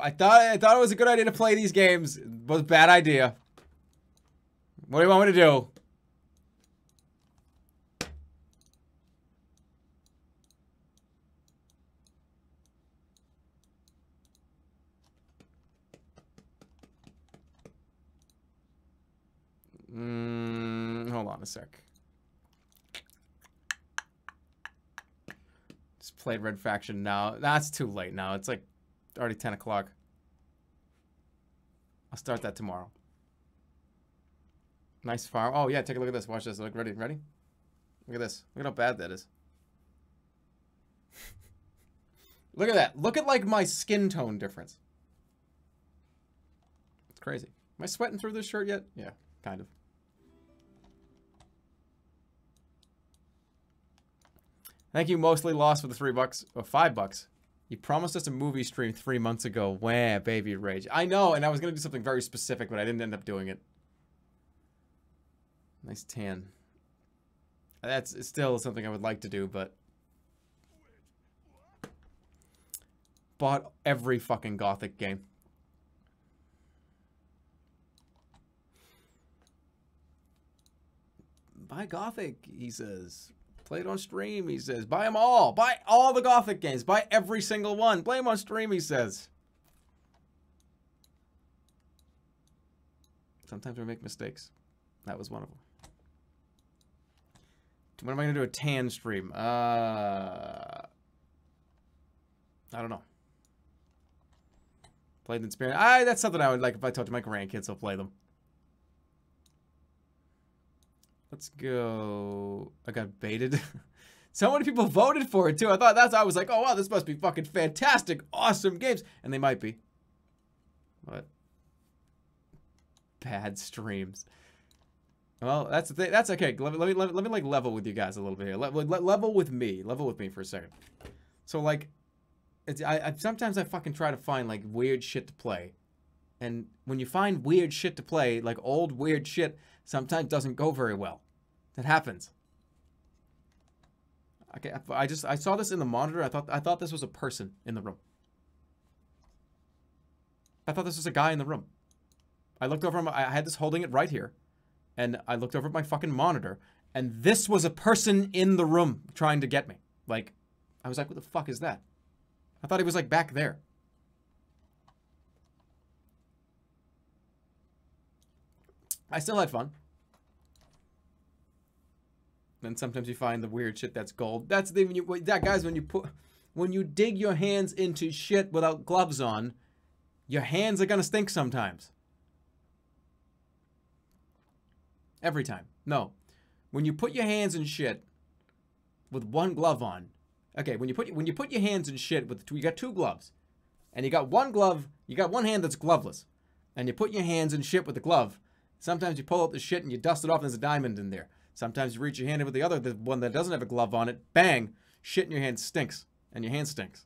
I thought I thought it was a good idea to play these games. A bad idea. What do you want me to do? Mm, hold on a sec. Just played Red Faction now. That's too late now. It's like already 10 o'clock. I'll start that tomorrow. Nice farm. Oh, yeah, take a look at this. Watch this. Look, ready? Ready? Look at this. Look at how bad that is. look at that. Look at, like, my skin tone difference. It's crazy. Am I sweating through this shirt yet? Yeah, kind of. Thank you, mostly lost for the three bucks or five bucks. You promised us a movie stream three months ago. Wah, baby rage. I know, and I was gonna do something very specific, but I didn't end up doing it. Nice tan. That's still something I would like to do, but bought every fucking gothic game. Buy gothic, he says. Play it on stream, he says. Buy them all. Buy all the Gothic games. Buy every single one. Play them on stream, he says. Sometimes we make mistakes. That was one of them. When am I going to do a tan stream? Uh, I don't know. Played in spirit. I, that's something I would like if I talk to my grandkids, I'll play them. Let's go. I got baited. so many people voted for it too. I thought that's I was like, oh wow, this must be fucking fantastic, awesome games, and they might be. But bad streams. Well, that's the thing. That's okay. Let me let me let me, let me like level with you guys a little bit here. Let, let, level with me. Level with me for a second. So like, it's I, I sometimes I fucking try to find like weird shit to play, and when you find weird shit to play, like old weird shit, sometimes doesn't go very well. That happens. Okay, I just I saw this in the monitor. I thought I thought this was a person in the room. I thought this was a guy in the room. I looked over. My, I had this holding it right here, and I looked over at my fucking monitor, and this was a person in the room trying to get me. Like, I was like, "What the fuck is that?" I thought he was like back there. I still had fun. And sometimes you find the weird shit that's gold. That's the when you that guys when you put when you dig your hands into shit without gloves on, your hands are gonna stink sometimes. Every time. No. When you put your hands in shit with one glove on. Okay, when you put when you put your hands in shit with two, you got two gloves. And you got one glove, you got one hand that's gloveless. And you put your hands in shit with the glove. Sometimes you pull out the shit and you dust it off and there's a diamond in there. Sometimes you reach your hand in with the other, the one that doesn't have a glove on it, bang, shit in your hand stinks, and your hand stinks.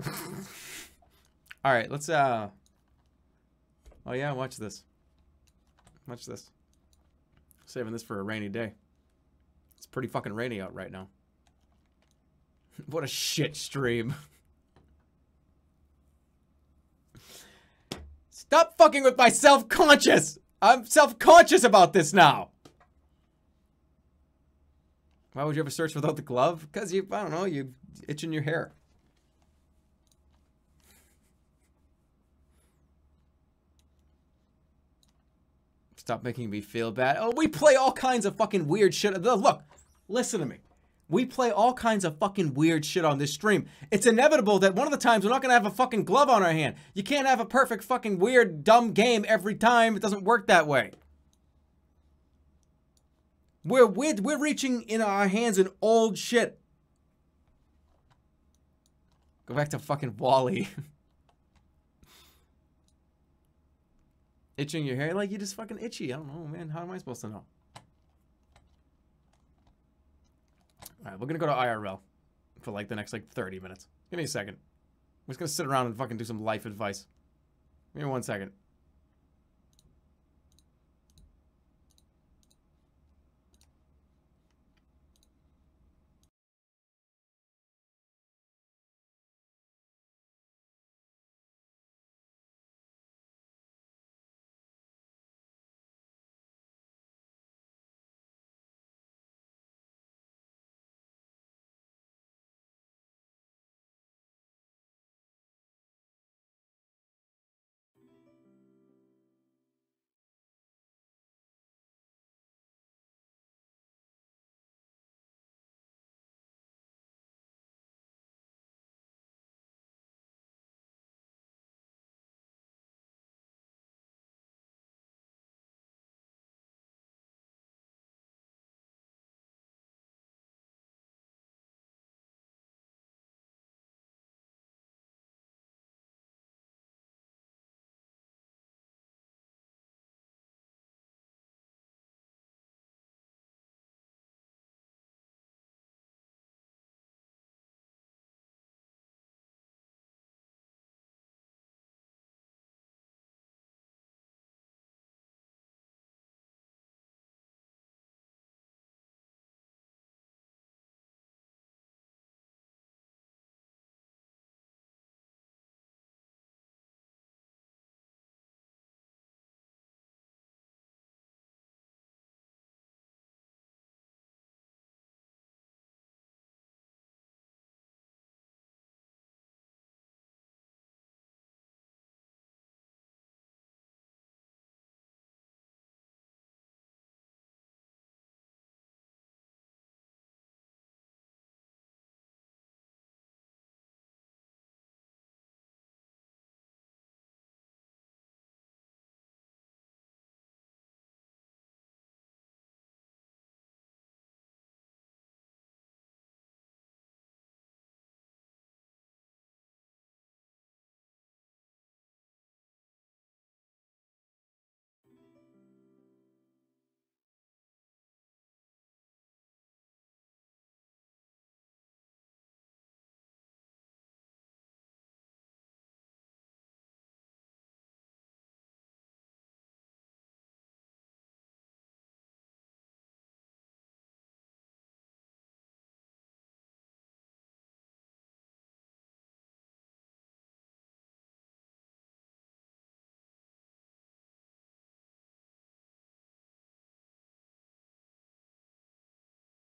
All right, let's, uh, oh yeah, watch this. Watch this. Saving this for a rainy day. It's pretty fucking rainy out right now. what a shit stream. Stop fucking with my self-conscious! I'm self-conscious about this now! Why would you ever search without the glove? Because you, I don't know, you itching your hair. Stop making me feel bad. Oh, we play all kinds of fucking weird shit. Look, listen to me. We play all kinds of fucking weird shit on this stream. It's inevitable that one of the times we're not gonna have a fucking glove on our hand. You can't have a perfect fucking weird dumb game every time. It doesn't work that way. We're, we're, we're reaching in our hands in old shit. Go back to fucking Wally. Itching your hair? Like, you just fucking itchy. I don't know, man. How am I supposed to know? All right, we're gonna go to IRL for like the next like 30 minutes. Give me a second. I'm just gonna sit around and fucking do some life advice. Give me one second.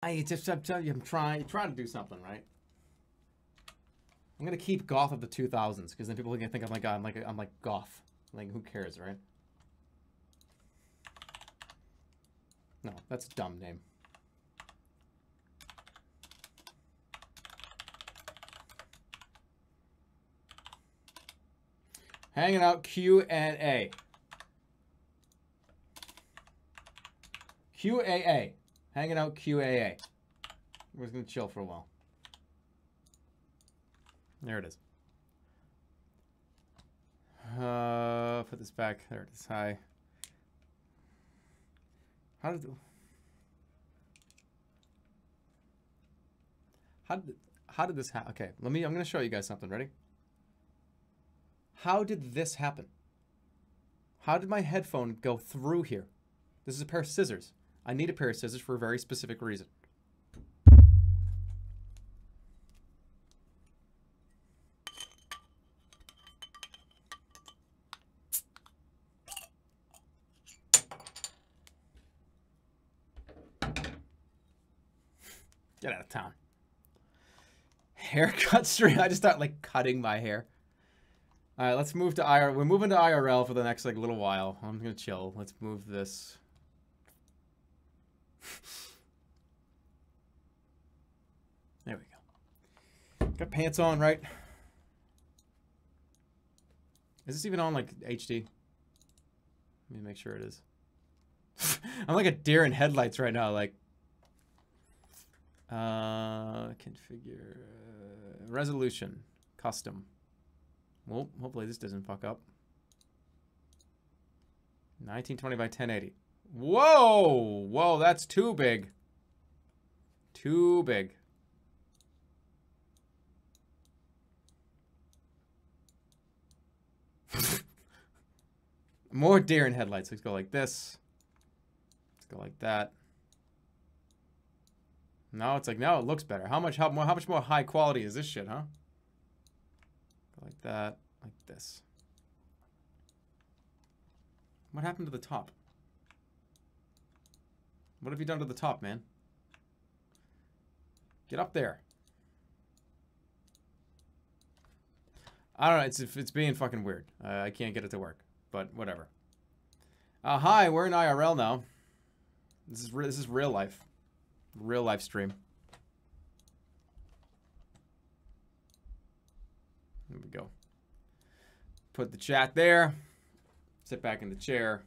I just I'm telling you, I'm trying trying to do something right. I'm gonna keep goth of the 2000s because then people are gonna think I'm like I'm like I'm like goth. Like who cares, right? No, that's a dumb name. Hanging out Q and A. QAA. Hanging out QAA. We're just going to chill for a while. There it is. Uh, put this back. There it is. Hi. How did... How did... How did this happen? Okay, let me... I'm going to show you guys something. Ready? How did this happen? How did my headphone go through here? This is a pair of scissors. I need a pair of scissors for a very specific reason. Get out of town. Haircut stream. I just start like cutting my hair. All right, let's move to IRL. We're moving to IRL for the next like little while. I'm gonna chill. Let's move this. There we go. Got pants on, right? Is this even on like HD? Let me make sure it is. I'm like a deer in headlights right now. Like, uh, configure uh, resolution, custom. Well, hopefully this doesn't fuck up. 1920 by 1080. Whoa! Whoa, that's too big. Too big. More deer in headlights. Let's go like this. Let's go like that. No, it's like, no, it looks better. How much, how, how much more high quality is this shit, huh? like that, like this. What happened to the top? What have you done to the top, man? Get up there. I don't know. It's it's being fucking weird. Uh, I can't get it to work, but whatever. Uh, hi, we're in IRL now. This is this is real life, real life stream. There we go. Put the chat there. Sit back in the chair.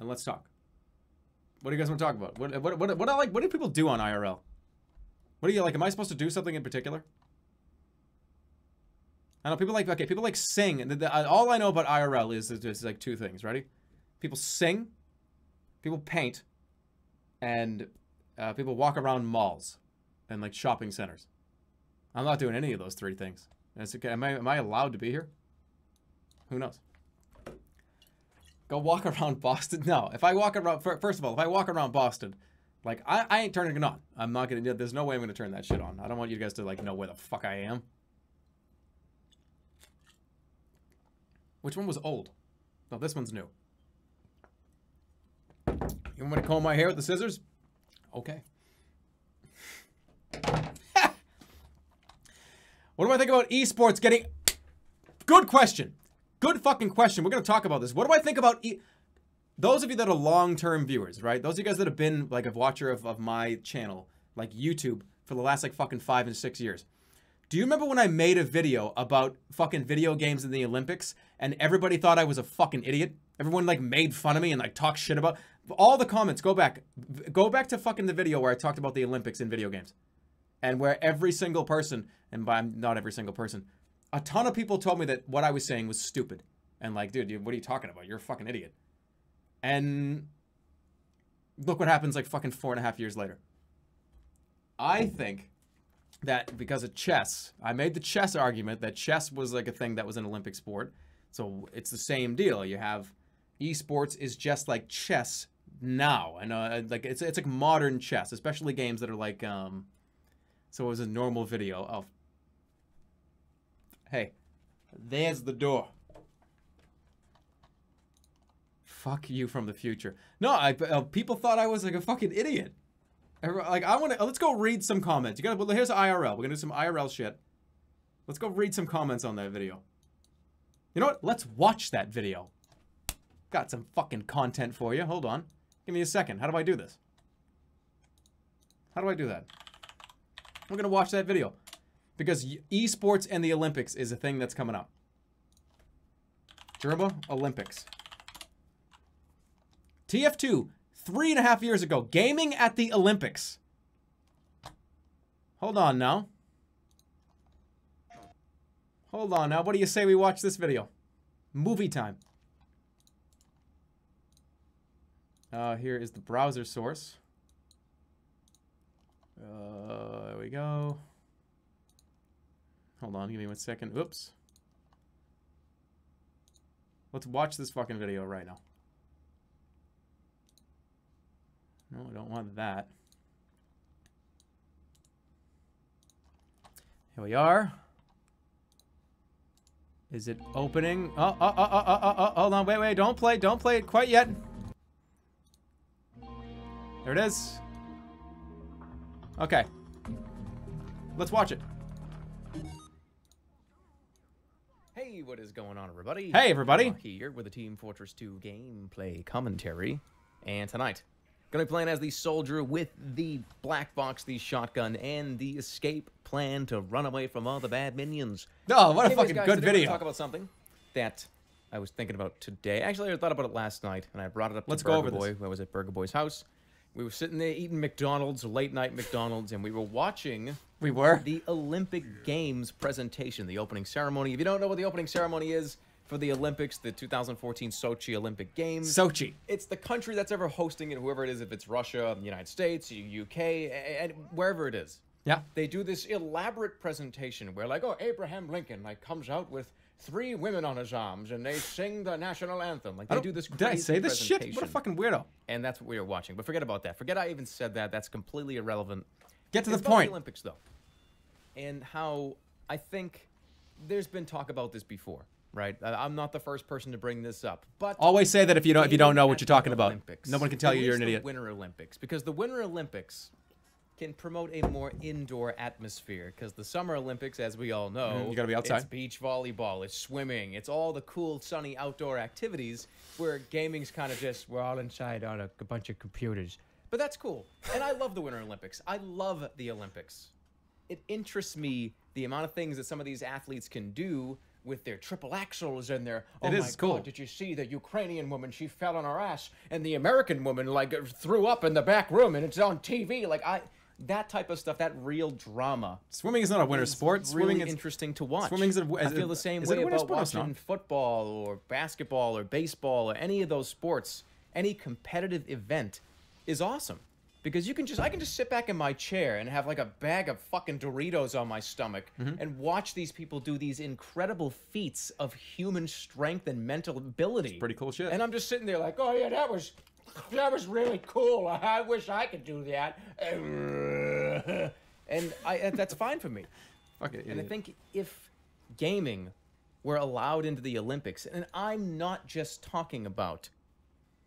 And let's talk. What do you guys want to talk about? What what what what I like what do people do on IRL? What do you like? Am I supposed to do something in particular? I know people like okay, people like sing, and the, the, uh, all I know about IRL is, is, like two things. Ready? People sing, people paint, and uh, people walk around malls and like shopping centers. I'm not doing any of those three things. Okay. Am I, am I allowed to be here? Who knows? Go walk around Boston? No. If I walk around, first of all, if I walk around Boston, like, I, I ain't turning it on. I'm not do there's no way I'm to turn that shit on. I don't want you guys to, like, know where the fuck I am. Which one was old? No, this one's new. You want me to comb my hair with the scissors? Okay. What do I think about esports getting... Good question. Good fucking question. We're going to talk about this. What do I think about... E Those of you that are long-term viewers, right? Those of you guys that have been like a watcher of, of my channel, like YouTube, for the last like fucking five and six years. Do you remember when I made a video about fucking video games in the Olympics and everybody thought I was a fucking idiot? Everyone like made fun of me and like talked shit about all the comments. Go back, go back to fucking the video where I talked about the Olympics in video games and where every single person, and by not every single person, a ton of people told me that what I was saying was stupid. And like, dude, what are you talking about? You're a fucking idiot. And look what happens like fucking four and a half years later. I think that because of chess, I made the chess argument that chess was like a thing that was an Olympic sport. So it's the same deal. You have esports is just like chess now. and know like it's it's like modern chess, especially games that are like um so it was a normal video of, hey, there's the door. Fuck you from the future. No, I, uh, people thought I was like a fucking idiot. Everyone- Like I want to. Let's go read some comments. You got. Well, here's IRL. We're gonna do some IRL shit. Let's go read some comments on that video. You know what? Let's watch that video. Got some fucking content for you. Hold on. Give me a second. How do I do this? How do I do that? We're gonna watch that video because esports and the Olympics is a thing that's coming up. Remember Olympics? TF2 three and a half years ago, gaming at the Olympics. Hold on now. Hold on now. What do you say we watch this video? Movie time. Uh, here is the browser source. Uh, there we go. Hold on, give me one second. Oops. Let's watch this fucking video right now. No, I don't want that. Here we are. Is it opening? Oh, oh, oh, oh, oh, oh, oh, hold on, wait, wait, don't play, don't play it quite yet. There it is. Okay. Let's watch it. Hey, what is going on, everybody? Hey, everybody. Here with the Team Fortress 2 gameplay commentary. And tonight, gonna be playing as the soldier with the black box, the shotgun, and the escape plan to run away from all the bad minions. Oh, what a Anyways, fucking guys, good today we're gonna video. Talk about something that I was thinking about today. Actually, I thought about it last night, and I brought it up to Let's Burger go over Boy. this. I was at Burger Boy's house. We were sitting there eating McDonald's, late night McDonald's, and we were watching We were. the Olympic Games presentation, the opening ceremony. If you don't know what the opening ceremony is for the Olympics, the 2014 Sochi Olympic Games, Sochi. it's the country that's ever hosting it, whoever it is, if it's Russia, the United States, UK, and wherever it is. Yeah. They do this elaborate presentation where, like, oh, Abraham Lincoln, like, comes out with three women on his arms and they sing the national anthem. Like, they do this Did I say this shit? What a fucking weirdo. And that's what we were watching. But forget about that. Forget I even said that. That's completely irrelevant. Get to It's the about point. The Olympics, though, and how I think there's been talk about this before, right? I'm not the first person to bring this up, but Always say that if you don't if you don't know what you're talking about. Olympics, No one can tell you you're an idiot. Winter Olympics, because the Winter Olympics can promote a more indoor atmosphere. Because the Summer Olympics, as we all know, Mhm, you gotta be outside. It's beach volleyball, it's swimming, it's all the cool, sunny outdoor activities. Where gaming's kind of just we're all inside on a, a bunch of computers. But that's cool, and I love the Winter Olympics. I love the Olympics it interests me the amount of things that some of these athletes can do with their triple axels and their oh It my is cool. god did you see the ukrainian woman she fell on her ass and the american woman like threw up in the back room and it's on tv like i that type of stuff that real drama Swimming is not a winter sport. really Swimming is interesting to watch swimming's a- i is it- feel the same is a way about sport? Watching football or basketball or baseball or any of those sports any competitive event is awesome because you can just I can just sit back in my chair and have like a bag of fucking Doritos on my stomach Mm-hmm. and watch these people do these incredible feats of human strength and mental ability. pretty cool shit. And I'm just sitting there like, oh yeah, that was that was really cool. I wish I could do that. And I that's fine for me. fucking And I think if gaming were allowed into the Olympics, and I'm not just talking about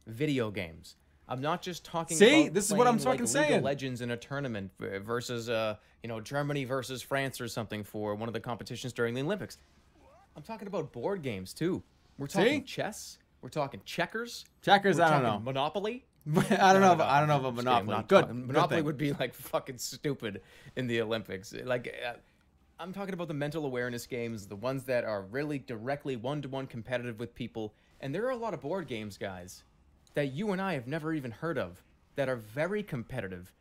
video games. I'm not just talking See? about This is what I'm playing, fucking like, saying. of Legends in a tournament versus uh, you know, Germany versus France or something for one of the competitions during the Olympics. I'm talking about board games too. We're talking See? chess, we're talking checkers, Checkers, we're I don't know. Monopoly. I don't know. If, I don't know about. Monopoly. Not Good. good Monopoly thing. would be like fucking stupid in the Olympics. Like, uh, I'm talking about the mental awareness games, the ones that are really directly one-to-one competitive with people. And there are a lot of board games, guys, that you and I have never even heard of, that are very competitive,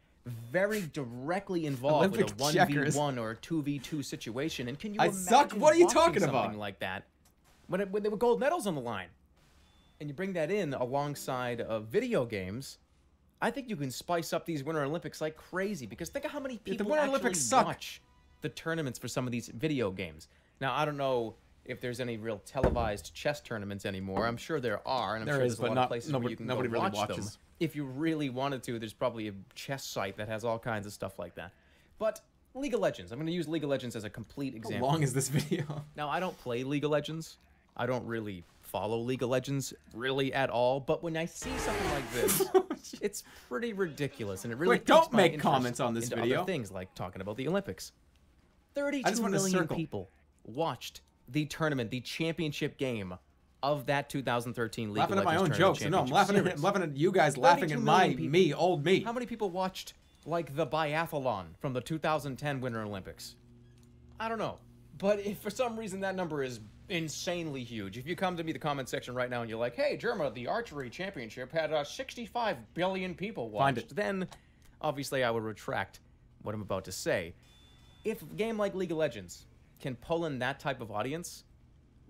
very directly involved with a one checkers. v one or a two v two situation. And can you I imagine suck. What are you talking something about? like that when, it, when there were gold medals on the line? And you bring that in alongside of video games, I think you can spice up these Winter Olympics like crazy. Because think of how many the people Winter actually Olympics suck. watch the tournaments for some of these video games. Now I don't know if there's any real televised chess tournaments anymore. I'm sure there are, and I'm There sure is, there's a lot not- of places nobody- where you can nobody really watch them. watches. If you really wanted to, there's probably a chess site that has all kinds of stuff like that. But League of Legends, I'm going to use League of Legends as a complete example. How long is this video? Now, I don't play League of Legends. I don't really follow League of Legends really at all. But when I see something like this, it's pretty ridiculous, and it really Wait, don't make comments on this video. Things like talking about the Olympics. I Thirty-two just want to million circle. people watched the tournament, the championship game of that 2013 League laughing of at my own jokes. No, I'm laughing at, I'm laughing at you guys laughing at my people. me, old me. How many people watched like the biathlon from the 2010 Winter Olympics? I don't know. But if for some reason that number is insanely huge, if you come to me the comment section right now and you're like, "Hey, Jerma, the archery championship had uh, 65 billion people watched," then obviously I would retract what I'm about to say. If a game like League of Legends can pull in that type of audience,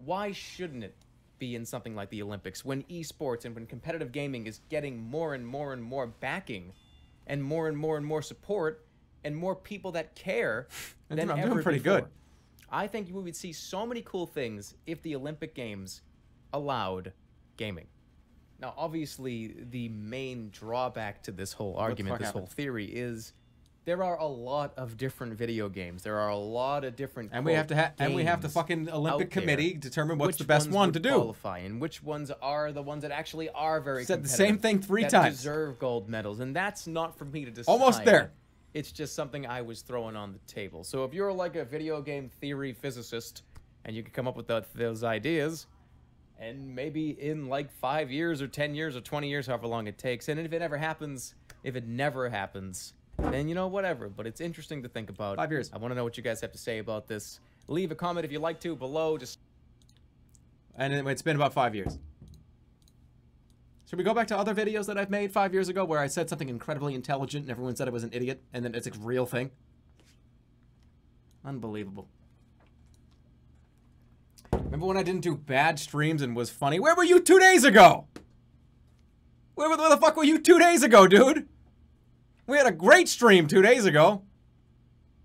why shouldn't it be in something like the Olympics when esports and when competitive gaming is getting more and more and more backing and more and more and more support and more people that care than doing- I'm ever doing pretty before. good. I think we would see so many cool things if the Olympic Games allowed gaming. Now, obviously, the main drawback to this whole argument, this happened? whole theory, is there are a lot of different video games. There are a lot of different And we have to ha- and we have to fucking Olympic there. committee determine what's Which the best one to do. Qualify and which ones are the ones that actually are very Said the same thing three that times. Deserve gold medals, and that's not for me to decide. Almost there. It's just something I was throwing on the table. So if you're like a video game theory physicist and you can come up with tho- those ideas, and maybe in like five years or 10 years or 20 years, however long it takes, and if it ever happens, if it never happens, then you know, whatever. But it's interesting to think about. Five years. I want to know what you guys have to say about this. Leave a comment if you like to below. Just And it's been about five years. Should we go back to other videos that I've made five years ago where I said something incredibly intelligent and everyone said I was an idiot and then it's a real thing? Unbelievable. Remember when I didn't do bad streams and was funny? Where were you two days ago? Where, where the fuck were you two days ago, dude? We had a great stream two days ago.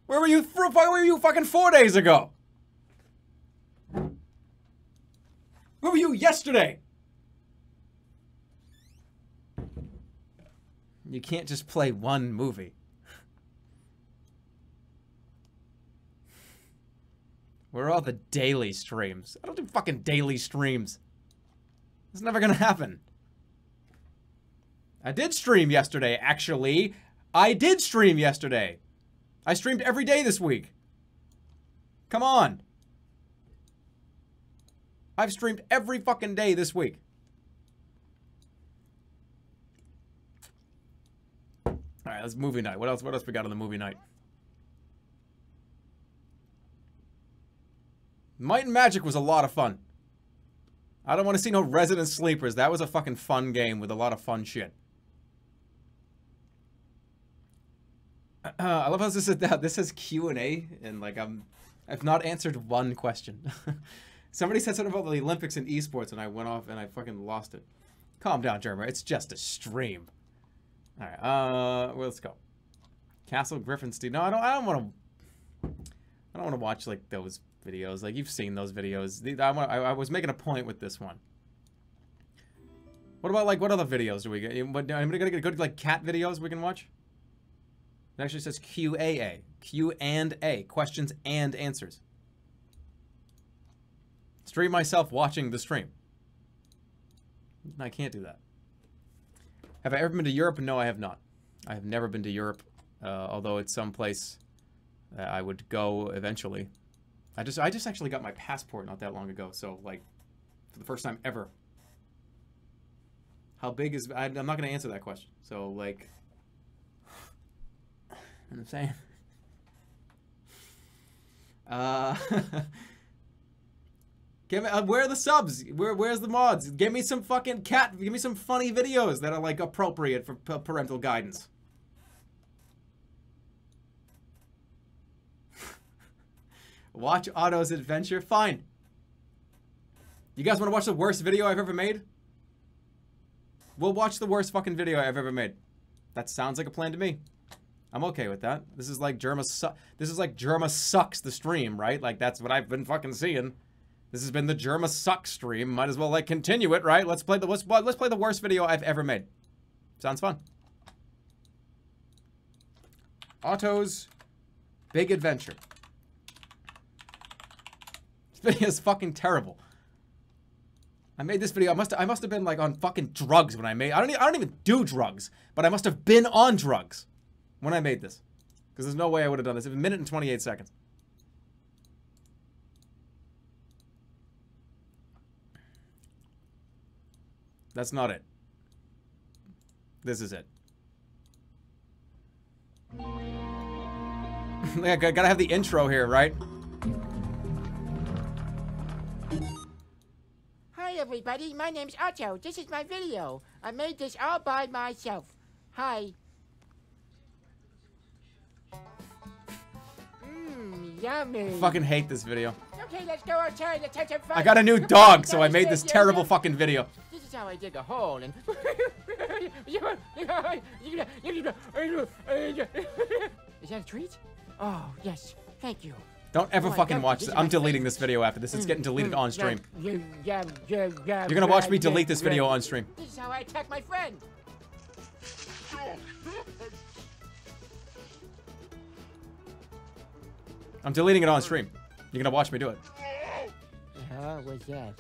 Where were you? Where were you fucking four days ago? Where were you yesterday? You can't just play one movie. Where are all the daily streams? I don't do fucking daily streams. It's never gonna happen. I did stream yesterday, actually. I did stream yesterday. I streamed every day this week. Come on. I've streamed every fucking day this week. Let's movie night. What else? What else we got on the movie night? Might and Magic was a lot of fun. I don't want to see no Resident Sleepers. That was a fucking fun game with a lot of fun shit. Uh, I love how this is this is Q and A, and like I'm, I've not answered one question. Somebody said something about the Olympics and esports, and I went off and I fucking lost it. Calm down, Jeremy. It's just a stream. All right. Uh, well, let's go. Castle Griffinstein. No, I don't. I don't want to. I don't want to watch like those videos. Like you've seen those videos. I, I, I was making a point with this one. What about like what other videos do we get? What, I'm gonna get good like cat videos we can watch. It actually says QAA, Q and A, questions and answers. Stream myself watching the stream. I can't do that. Have I ever been to Europe? No, I have not. I have never been to Europe, uh, although it's someplace that I would go eventually. I just, I just actually got my passport not that long ago, so like, for the first time ever. How big is? I, I'm not going to answer that question. So like, I'm saying. Uh, give me, uh, where are the subs? Where, where's the mods? Give me some fucking cat. Give me some funny videos that are like appropriate for parental guidance. Watch Otto's adventure. Fine. You guys want to watch the worst video I've ever made? We'll watch the worst fucking video I've ever made. That sounds like a plan to me. I'm okay with that. This is like Jerma su- This is like Jerma sucks the stream, right? Like that's what I've been fucking seeing. This has been the Jerma sucks stream. Might as well like continue it, right? Let's play the let's, let's play the worst video I've ever made. Sounds fun. Otto's Big Adventure. This video is fucking terrible. I made this video. I must I must have been like on fucking drugs when I made. I don't. e- I don't even do drugs, but I must have been on drugs when I made this, because there's no way I would have done this. It's a minute and 28 seconds. That's not it. This is it. I gotta have the intro here, right? Hi everybody, my name's Otto. This is my video. I made this all by myself. Hi. Mmm, yummy. Fucking hate this video. Okay, let's go outside. Let's have some fun. I got a new dog, so I made this terrible fucking video. How I dig a hole and. is that a treat? Oh yes, thank you. Don't ever Oh fucking watch this. I'm deleting this video after this. It's mm, getting deleted mm, on stream. You're gonna watch me delete this video on stream. This is how I attack my friend. I'm deleting it on stream. You're gonna watch me do it. Huh? What's that?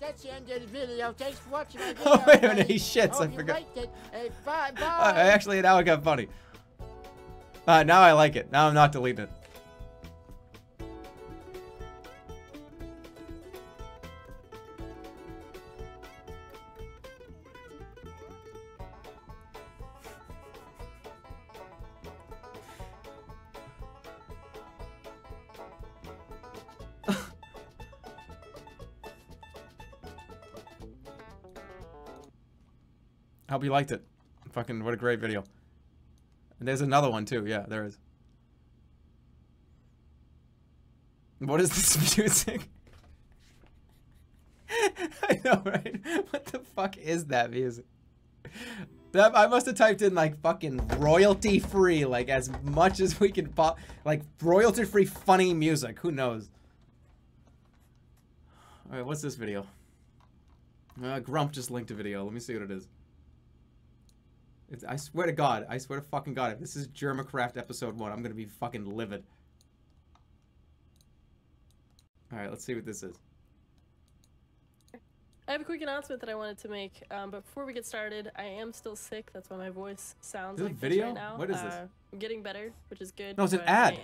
That's the end of the video. Thanks for watching my video. Oh, wait a minute, he shits, I Hope you forgot. Uh, bye, bye. Uh, actually, now it got funny. Uh, now I like it. Now I'm not deleting it. Hope you liked it. Fucking what a great video. And there's another one too. Yeah, there is. What is this music? I know, right? What the fuck is that music? That I must have typed in like fucking royalty free, like as much as we can pop, like royalty free funny music. Who knows? All right, what's this video? Uh, Grump just linked a video. Let me see what it is. It's, I swear to God, I swear to fucking God, if this is Jermacraft episode one, I'm gonna be fucking livid. Alright, let's see what this is. I have a quick announcement that I wanted to make, um, but before we get started, I am still sick. That's why my voice sounds like video? right now. What is this? Uh, I'm getting better, which is good. No, it's an ad.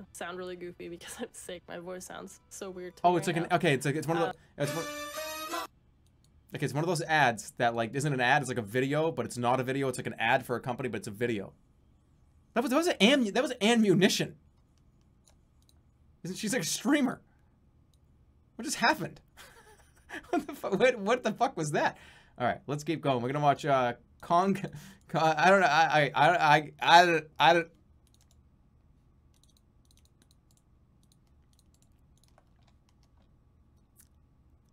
I sound really goofy because I'm sick. My voice sounds so weird. To Oh, it's right like an okay. It's like it's one of Uh, the. It's one, okay, it's one of those ads that like isn't an ad. It's like a video, but it's not a video. It's like an ad for a company, but it's a video. That was that was an am that was ammunition. Isn't she's like a streamer? What just happened? what the fuck? What, what the fuck was that? All right, let's keep going. We're gonna watch uh Kong. I don't know. I I I I I, I.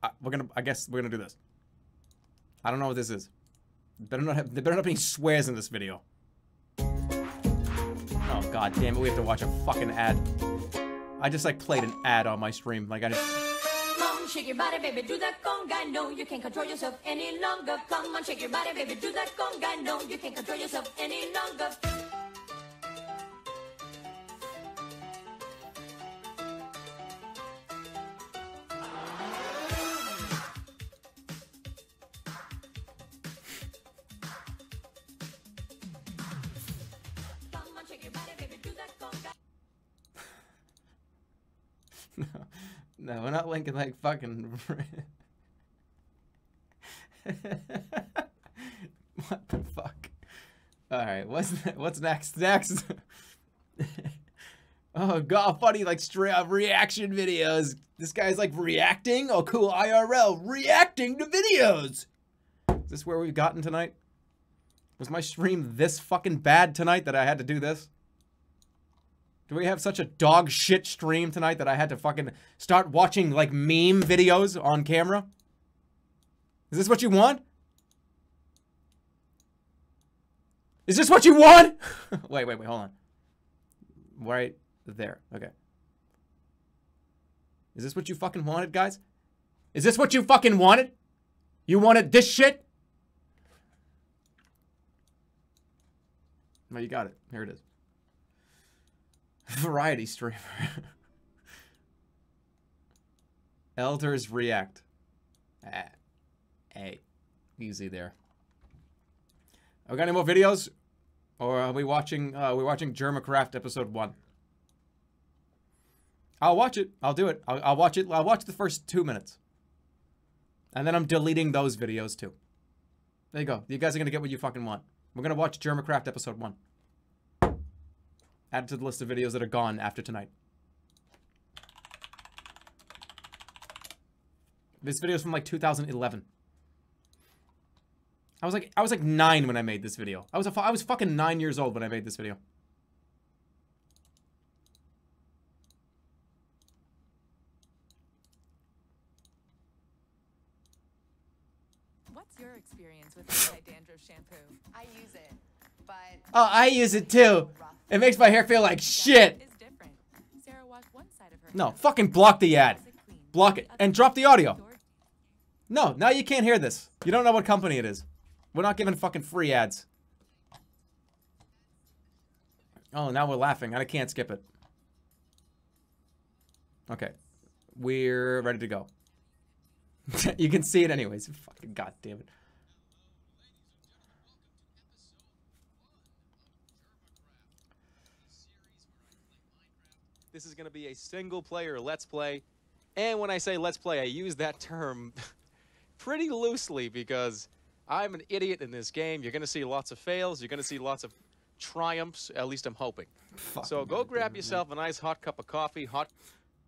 I, we're gonna. I guess we're gonna do this. I don't know what this is. Better not have. There better not be swears in this video. Oh god damn it! We have to watch a fucking ad. I just like played an ad on my stream. Like I just. Shake your body, baby, do that conga. No, you can't control yourself any longer. Come on, shake your body, baby, do that conga. No, you can't control yourself any longer. We're like fucking. what the fuck? All right, what's what's next? Next. oh god, funny like straight up uh, reaction videos. This guy's like reacting. Oh, cool IRL reacting to videos. Is this where we've gotten tonight? Was my stream this fucking bad tonight that I had to do this? Do we have such a dog shit stream tonight that I had to fucking start watching like meme videos on camera? Is this what you want? Is this what you want? wait, wait, wait, hold on. Right there. Okay. Is this what you fucking wanted, guys? Is this what you fucking wanted? You wanted this shit? No, you got it. Here it is. Variety streamer. Elders react. Ah, hey, easy there. Are we got any more videos, or are we watching? Uh, we're watching Jermacraft episode one. I'll watch it. I'll do it. I'll, I'll watch it. I'll watch the first two minutes, and then I'm deleting those videos too. There you go. You guys are gonna get what you fucking want. We're gonna watch Jermacraft episode one. Add it to the list of videos that are gone after tonight. This video is from like 2011. I was like I was like 9 when I made this video. I was a fu- I was fucking 9 years old when I made this video. What's your experience with anti-dandruff shampoo? I use it, but Oh, I use it too. It makes my hair feel like shit. Is different. Sarah washed one side of her No, fucking block the ad. Block it and drop the audio. No, now you can't hear this. You don't know what company it is. We're not giving fucking free ads. Oh, now we're laughing. and I can't skip it. Okay. We're ready to go. you can see it anyways. Fucking goddamn it. This is going to be a single player Let's Play. And when I say Let's Play, I use that term pretty loosely because I'm an idiot in this game. You're going to see lots of fails. You're going to see lots of triumphs. At least I'm hoping. So go grab yourself a nice hot cup of coffee. Hot.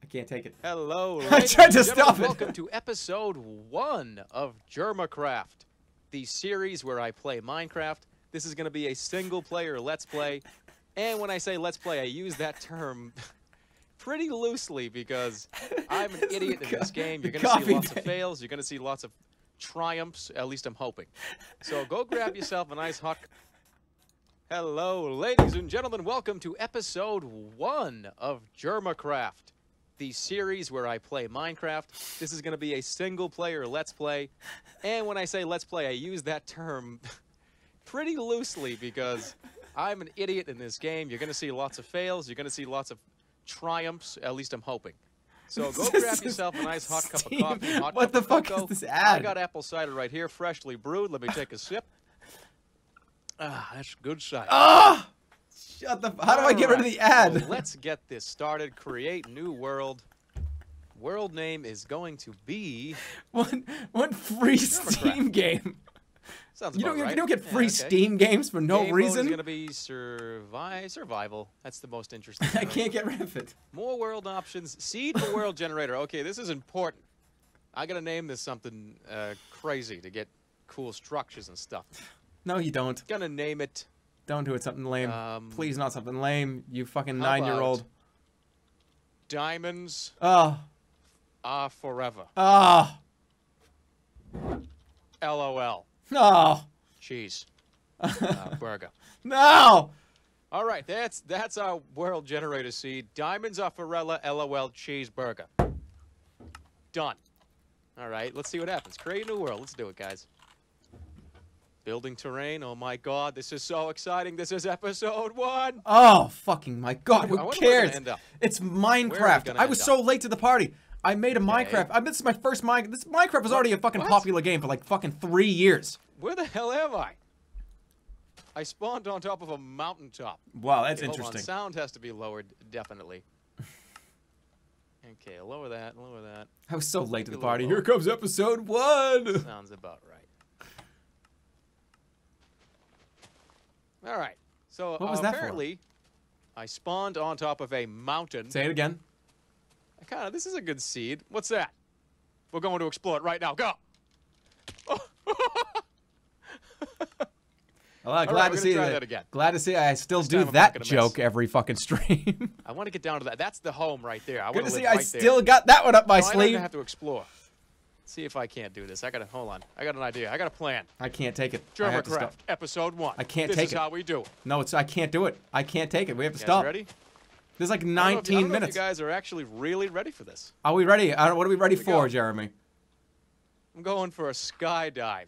I can't take it. Hello, I tried to stop it. Welcome to episode one of Jermacraft, the series where I play Minecraft. This is going to be a single player Let's Play. And when I say Let's Play, I use that term pretty loosely because I'm an idiot in this game. You're going to see lots day. of fails. You're going to see lots of triumphs. At least I'm hoping. So go grab yourself a nice hot. Hello, ladies and gentlemen. Welcome to episode one of Jermacraft, the series where I play Minecraft. This is going to be a single player Let's Play. And when I say Let's Play, I use that term pretty loosely because I'm an idiot in this game. You're going to see lots of fails. You're going to see lots of triumphs. At least I'm hoping. So go grab yourself a nice hot cup of coffee. Hot What the fuck is cocoa. this I got apple cider right here, freshly brewed. Let me take a sip. Ah, that's good cider. Ah! Shut the. How do I get rid of the ad? so let's get this started. Create new world. World name is going to be. one one free Steam game. Sounds You don't, about you don't get Yeah, free okay. Steam games for no Game mode is going to be survive survival. That's the most interesting. I can't get rid of it. More world options. Seed for world generator. Okay, this is important. I gotta name this something uh, crazy to get cool structures and stuff. No, you don't. Gonna name it Don't do it something lame. Um, Please, not something lame. You fucking nine-year-old. Diamonds Oh, Are Forever. oh, LOL. No, Cheese. Uh, burger. no. All right, that's that's our world generator seed. Diamonds are Forella, LOL, cheeseburger. Done. All right, let's see what happens. Create a new world. Let's do it, guys. Building terrain. Oh my God, this is so exciting. This is episode one. Oh, fucking my god, who wonder where we're gonna cares? It's Minecraft. I was up? so late to the party. I made a Minecraft. Okay. I this is my first Minecraft. This Minecraft was already a fucking What? popular game for like fucking three years. Where the hell am I? I spawned on top of a mountaintop. Wow, that's Okay, interesting. Sound has to be lowered, definitely. Okay, lower that, lower that. I was so late to the Be a little party. lower. Here comes episode one. Sounds about right. All right. So What was uh, that for? apparently, I spawned on top of a mountain. Say it again. Of. This is a good seed. What's that? We're going to explore it right now. Go. Well, uh, glad right, to see that. that again. Glad to see I still This do time I'm not that gonna miss. joke every fucking stream. I want to get down to that. That's the home right there. I Good to to see I right there. still got that one up my No, I sleeve. even have to explore. see if I can't do this. I gotta hold on. I got an idea. I got a plan. I can't take it. I have to Jermacraft, episode one. I can't this take is it. how we do it. No, it's I can't do it. I can't take it. We have to stop. ready? There's like I don't know if you- I 19 don't know if minutes. you guys are actually really ready for this. Are we ready? I what are we ready for, go. Jeremy? I'm going for a skydive.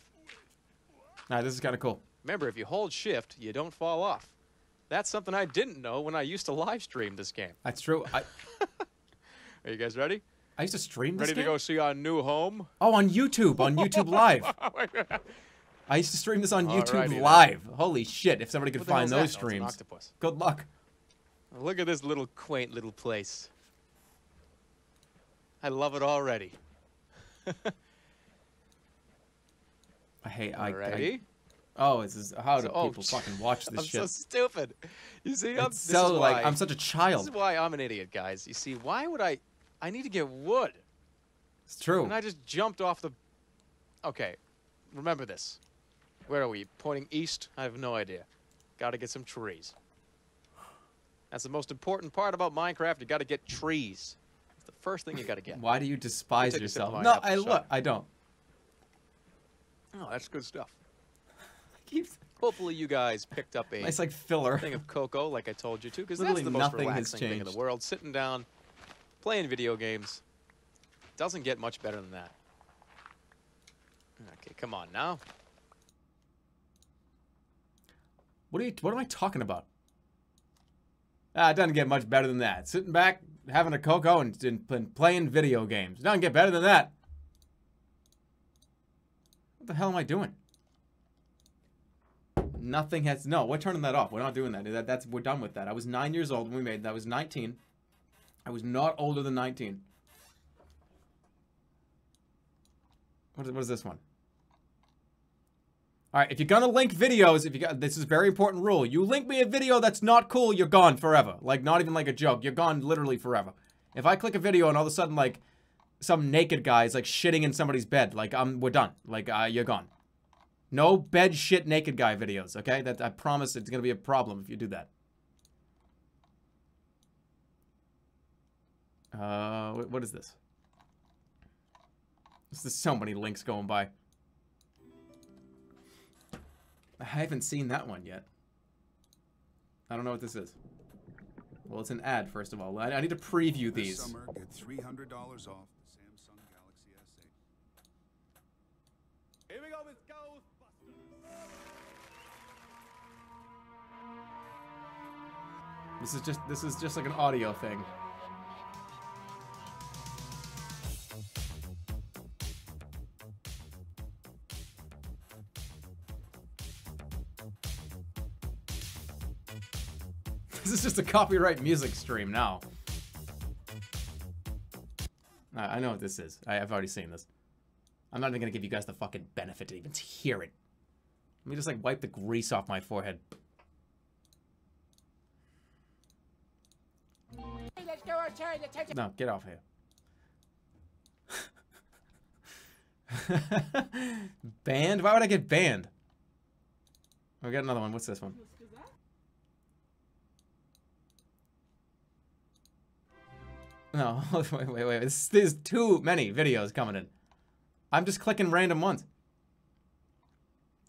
All right, this is kind of cool. Remember, if you hold shift, you don't fall off. That's something I didn't know when I used to live stream this game. That's true. I, Are you guys ready? I used to stream this Ready to go see our new home? Oh, on YouTube, on YouTube Live. Oh I used to stream this on YouTube Alrighty then. Live. Holy shit! If somebody could find those that? Oh, streams, good luck. Look at this little quaint little place. I love it already. I hate. I, I, oh, this is how do So- oh, people fucking watch this I'm shit? so stupid. You see, I'm, it's so is like I'm such a child. This is why I'm an idiot, guys. You see, why would I? I need to get wood, It's true. and I just jumped off the. Okay, remember this. Where are we? Pointing east? I have no idea. Got to get some trees. That's the most important part about Minecraft. You got to get trees. It's the first thing you got to get. Why do you despise take a sip of yourself? No, I look. I don't. Oh, that's good stuff. Hopefully, you guys picked up a nice like filler. thing of cocoa, like I told you to, because that's the most relaxing thing in the world. Sitting down, playing video games, doesn't get much better than that. Okay, come on now. What are you? What am I talking about? Ah, it doesn't get much better than that. Sitting back, having a cocoa, and, and, playing video games. It doesn't get better than that. What the hell am I doing? Nothing has. No, we're turning that off. We're not doing that. that. That's we're done with that. I was nine years old when we made that. I was 19. I was not older than 19. What is, what is this one? All right, if you're gonna link videos, if you got this is a very important rule. You link me a video that's not cool, you're gone forever. Like not even like a joke. You're gone literally forever. If I click a video and all of a sudden like some naked guy is like shitting in somebody's bed, like um we're done. Like uh, you're gone. No bed shit naked guy videos, okay? That I promise it's gonna be a problem if you do that. Uh, what is this? There's so many links going by. I haven't seen that one yet. I don't know what this is. Well, it's an ad, first of all. I, I need to preview This these. summer, get $300 off the Samsung Galaxy S8. Here we go with Ghostbusters. This is just this is just like an audio thing. This is just a copyright music stream now. I know what this is. I, I've already seen this. I'm not even gonna give you guys the fucking benefit to even hear it. Let me just like wipe the grease off my forehead. Hey, let's go outside. Let's have No, get off here. banned? Why would I get banned? Oh, we got another one. What's this one? No, wait, wait, wait. This, there's too many videos coming in. I'm just clicking random ones.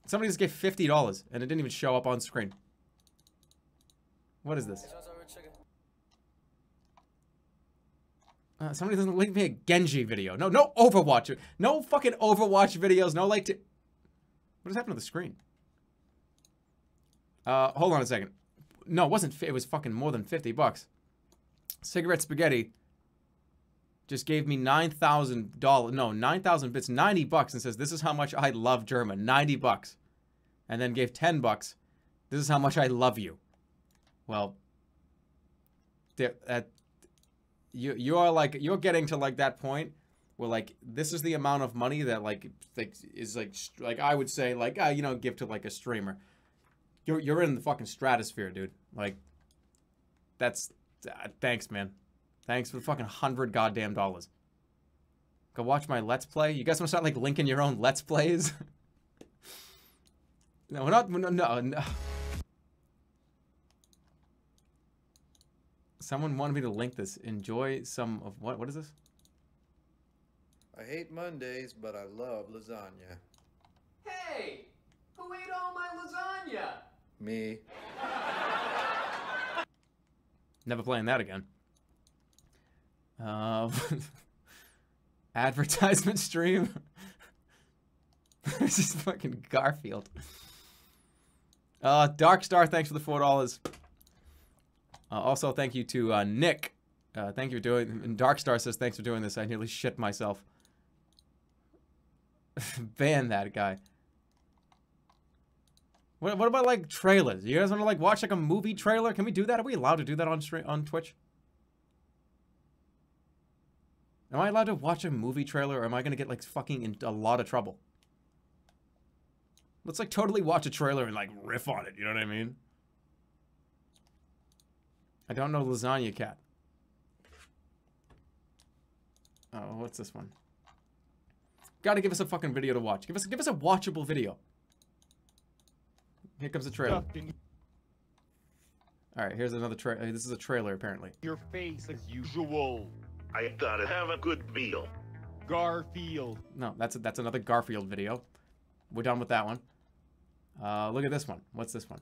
Somebody just gave $50 and it didn't even show up on screen. What is this? Uh, somebody doesn't link me a Genji video. No, no Overwatch. No fucking Overwatch videos. No like to. What has happened to the screen? Uh, hold on a second. No, it wasn't. It was fucking more than fifty bucks. Cigarette spaghetti just gave me nine thousand dollars. No, nine thousand bits. Ninety bucks, and says this is how much I love Jerma. Ninety bucks, and then gave ten bucks. This is how much I love you. Well, that you you are like you're getting to like that point where like this is the amount of money that like like is like like I would say like uh, you know give to like a streamer. You're you're in the fucking stratosphere, dude. Like that's uh, thanks, man. Thanks for the fucking hundred goddamn dollars. Go watch my let's play. You guys want to start like linking your own let's plays? no, we're not. No, no, no. Someone wanted me to link this. Enjoy some of what? What is this? I hate Mondays, but I love lasagna. Hey, who ate all my lasagna? Me. Never playing that again. Uh, advertisement stream. this is fucking Garfield. Uh, Dark Star, thanks for the four dollars. Uh, also, thank you to uh, Nick Uh, thank you for doing. And Darkstar says thanks for doing this. I nearly shit myself. Ban that guy. What, what about like trailers? You guys want to like watch like a movie trailer? Can we do that? Are we allowed to do that on on Twitch? Am I allowed to watch a movie trailer or am I to get like fucking in a lot of trouble? Let's like totally watch a trailer and like riff on it, you know what I mean? I don't know Lasagna Cat. Oh, what's this one? Gotta give us a fucking video to watch. Give us give us a watchable video. Here comes the trailer. Alright, here's another trailer. This is a trailer, apparently. Your face as usual. I thought I'd have a good meal. Garfield. No, that's that's another Garfield video. We're done with that one. Uh, look at this one. What's this one?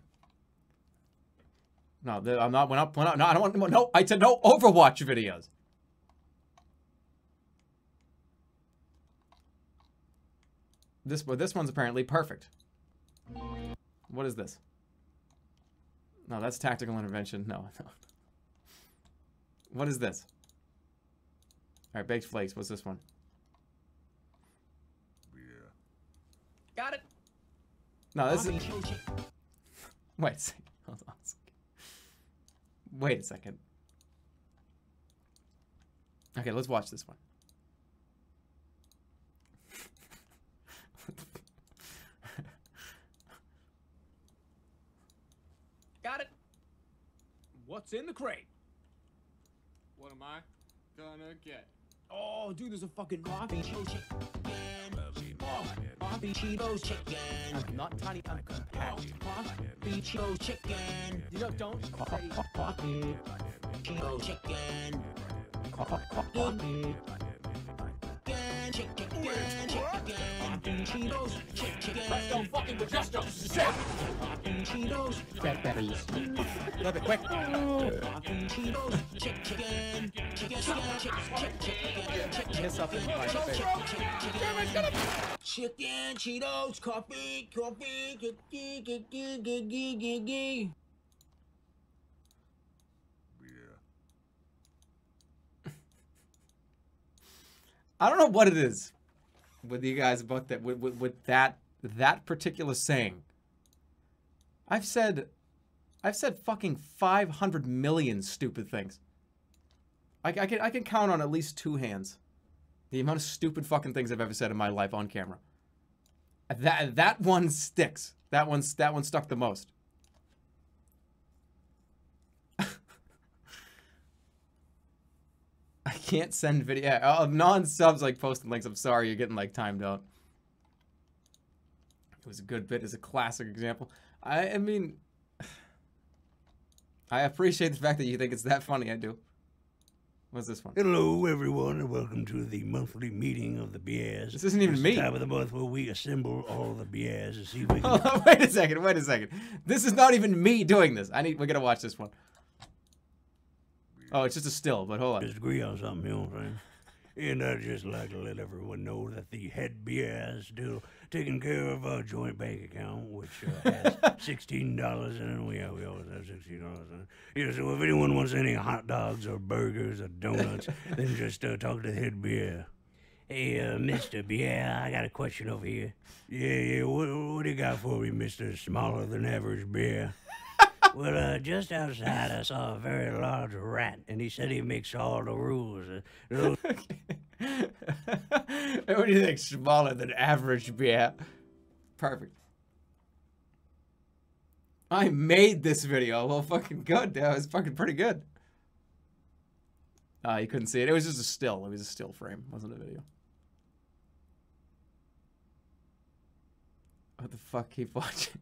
No, the, I'm not. We're not. We're not. No, I don't want. No, I said no Overwatch videos. This, but this one's apparently perfect. What is this? No, that's tactical intervention. No, no. What is this? All right, baked flakes. What's this one? Yeah. Got it. No, this is. Wait a second. Hold on a second. Wait a second. Okay, let's watch this one. Got it. What's in the crate? What am I gonna get? Oh, dude, there's a fucking coffee chicken. Coffee Cheetos chicken. I'm not tiny, I'm compact. Coffee Cheetos chicken. You know, don't say Coffee Cheetos chicken. Cheetos, chick, chick, again, chick, again. Popping Cheetos, chick, chick, again. Presto fucking with just jokes. Shit. Popping Cheetos, fat berries. Love it quick. Popping Cheetos, chick, chick, again, chick, chick, chick, chick, chick, again, chick, chick, chick, chick, chick, Chicken Cheetos, coffee, coffee, giggy, giggy, giggy, giggy. I don't know what it is with you guys about that with, with, with that that particular saying. I've said I've said fucking 500 million stupid things. I, I can I can count on at least two hands the amount of stupid fucking things I've ever said in my life on camera. That that one sticks. That one's that one stuck the most. Can't send video. Uh, non-subs like posting links. I'm sorry, you're getting like timed out. It was a good bit. It's a classic example. I, I mean, I appreciate the fact that you think it's that funny. I do. What's this one? Hello, everyone, and welcome to the monthly meeting of the Bears. This isn't even It's me. the time of the month where we assemble all the Bears to see if we can Hold on, wait a second. Wait a second. This is not even me doing this. I need. We're gonna watch this one. Oh, it's just a still. But hold on. disagree on something, you know what I'm saying? And I'd just like to let everyone know that the head BS is still taking care of our joint bank account, which uh, has $16 in it. We, yeah, we always have $16 in it. Yeah, so if anyone wants any hot dogs or burgers or donuts, then just uh, talk to the head beer. Hey, uh, Mr. Beer, I got a question over here. Yeah, yeah, what, what do you got for me, Mr. Smaller Than Average Beer? Well, uh, just outside, I saw a very large rat, and he said he makes all the rules. Uh, what do you think? Smaller than average beer. Perfect. I made this video. Well, fucking good. That was fucking pretty good. Uh, you couldn't see it. It was just a still. It was a still frame. It wasn't a video. What the fuck? Keep watching.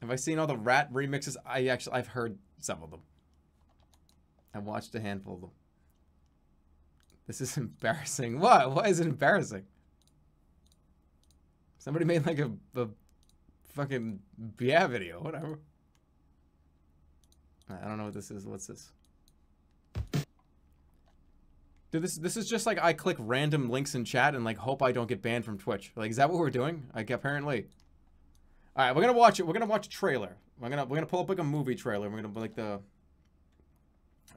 Have I seen all the rat remixes? I actually, I've heard some of them. I've watched a handful of them. This is embarrassing. What? Why is it embarrassing? Somebody made like a, a fucking yeah video, whatever. I don't know what this is. What's this? Dude, this this is just like I click random links in chat and like hope I don't get banned from Twitch. Like, is that what we're doing? Like, apparently. All right, we're gonna watch it. We're gonna watch a trailer. We're gonna we're gonna pull up like a movie trailer. We're gonna like the.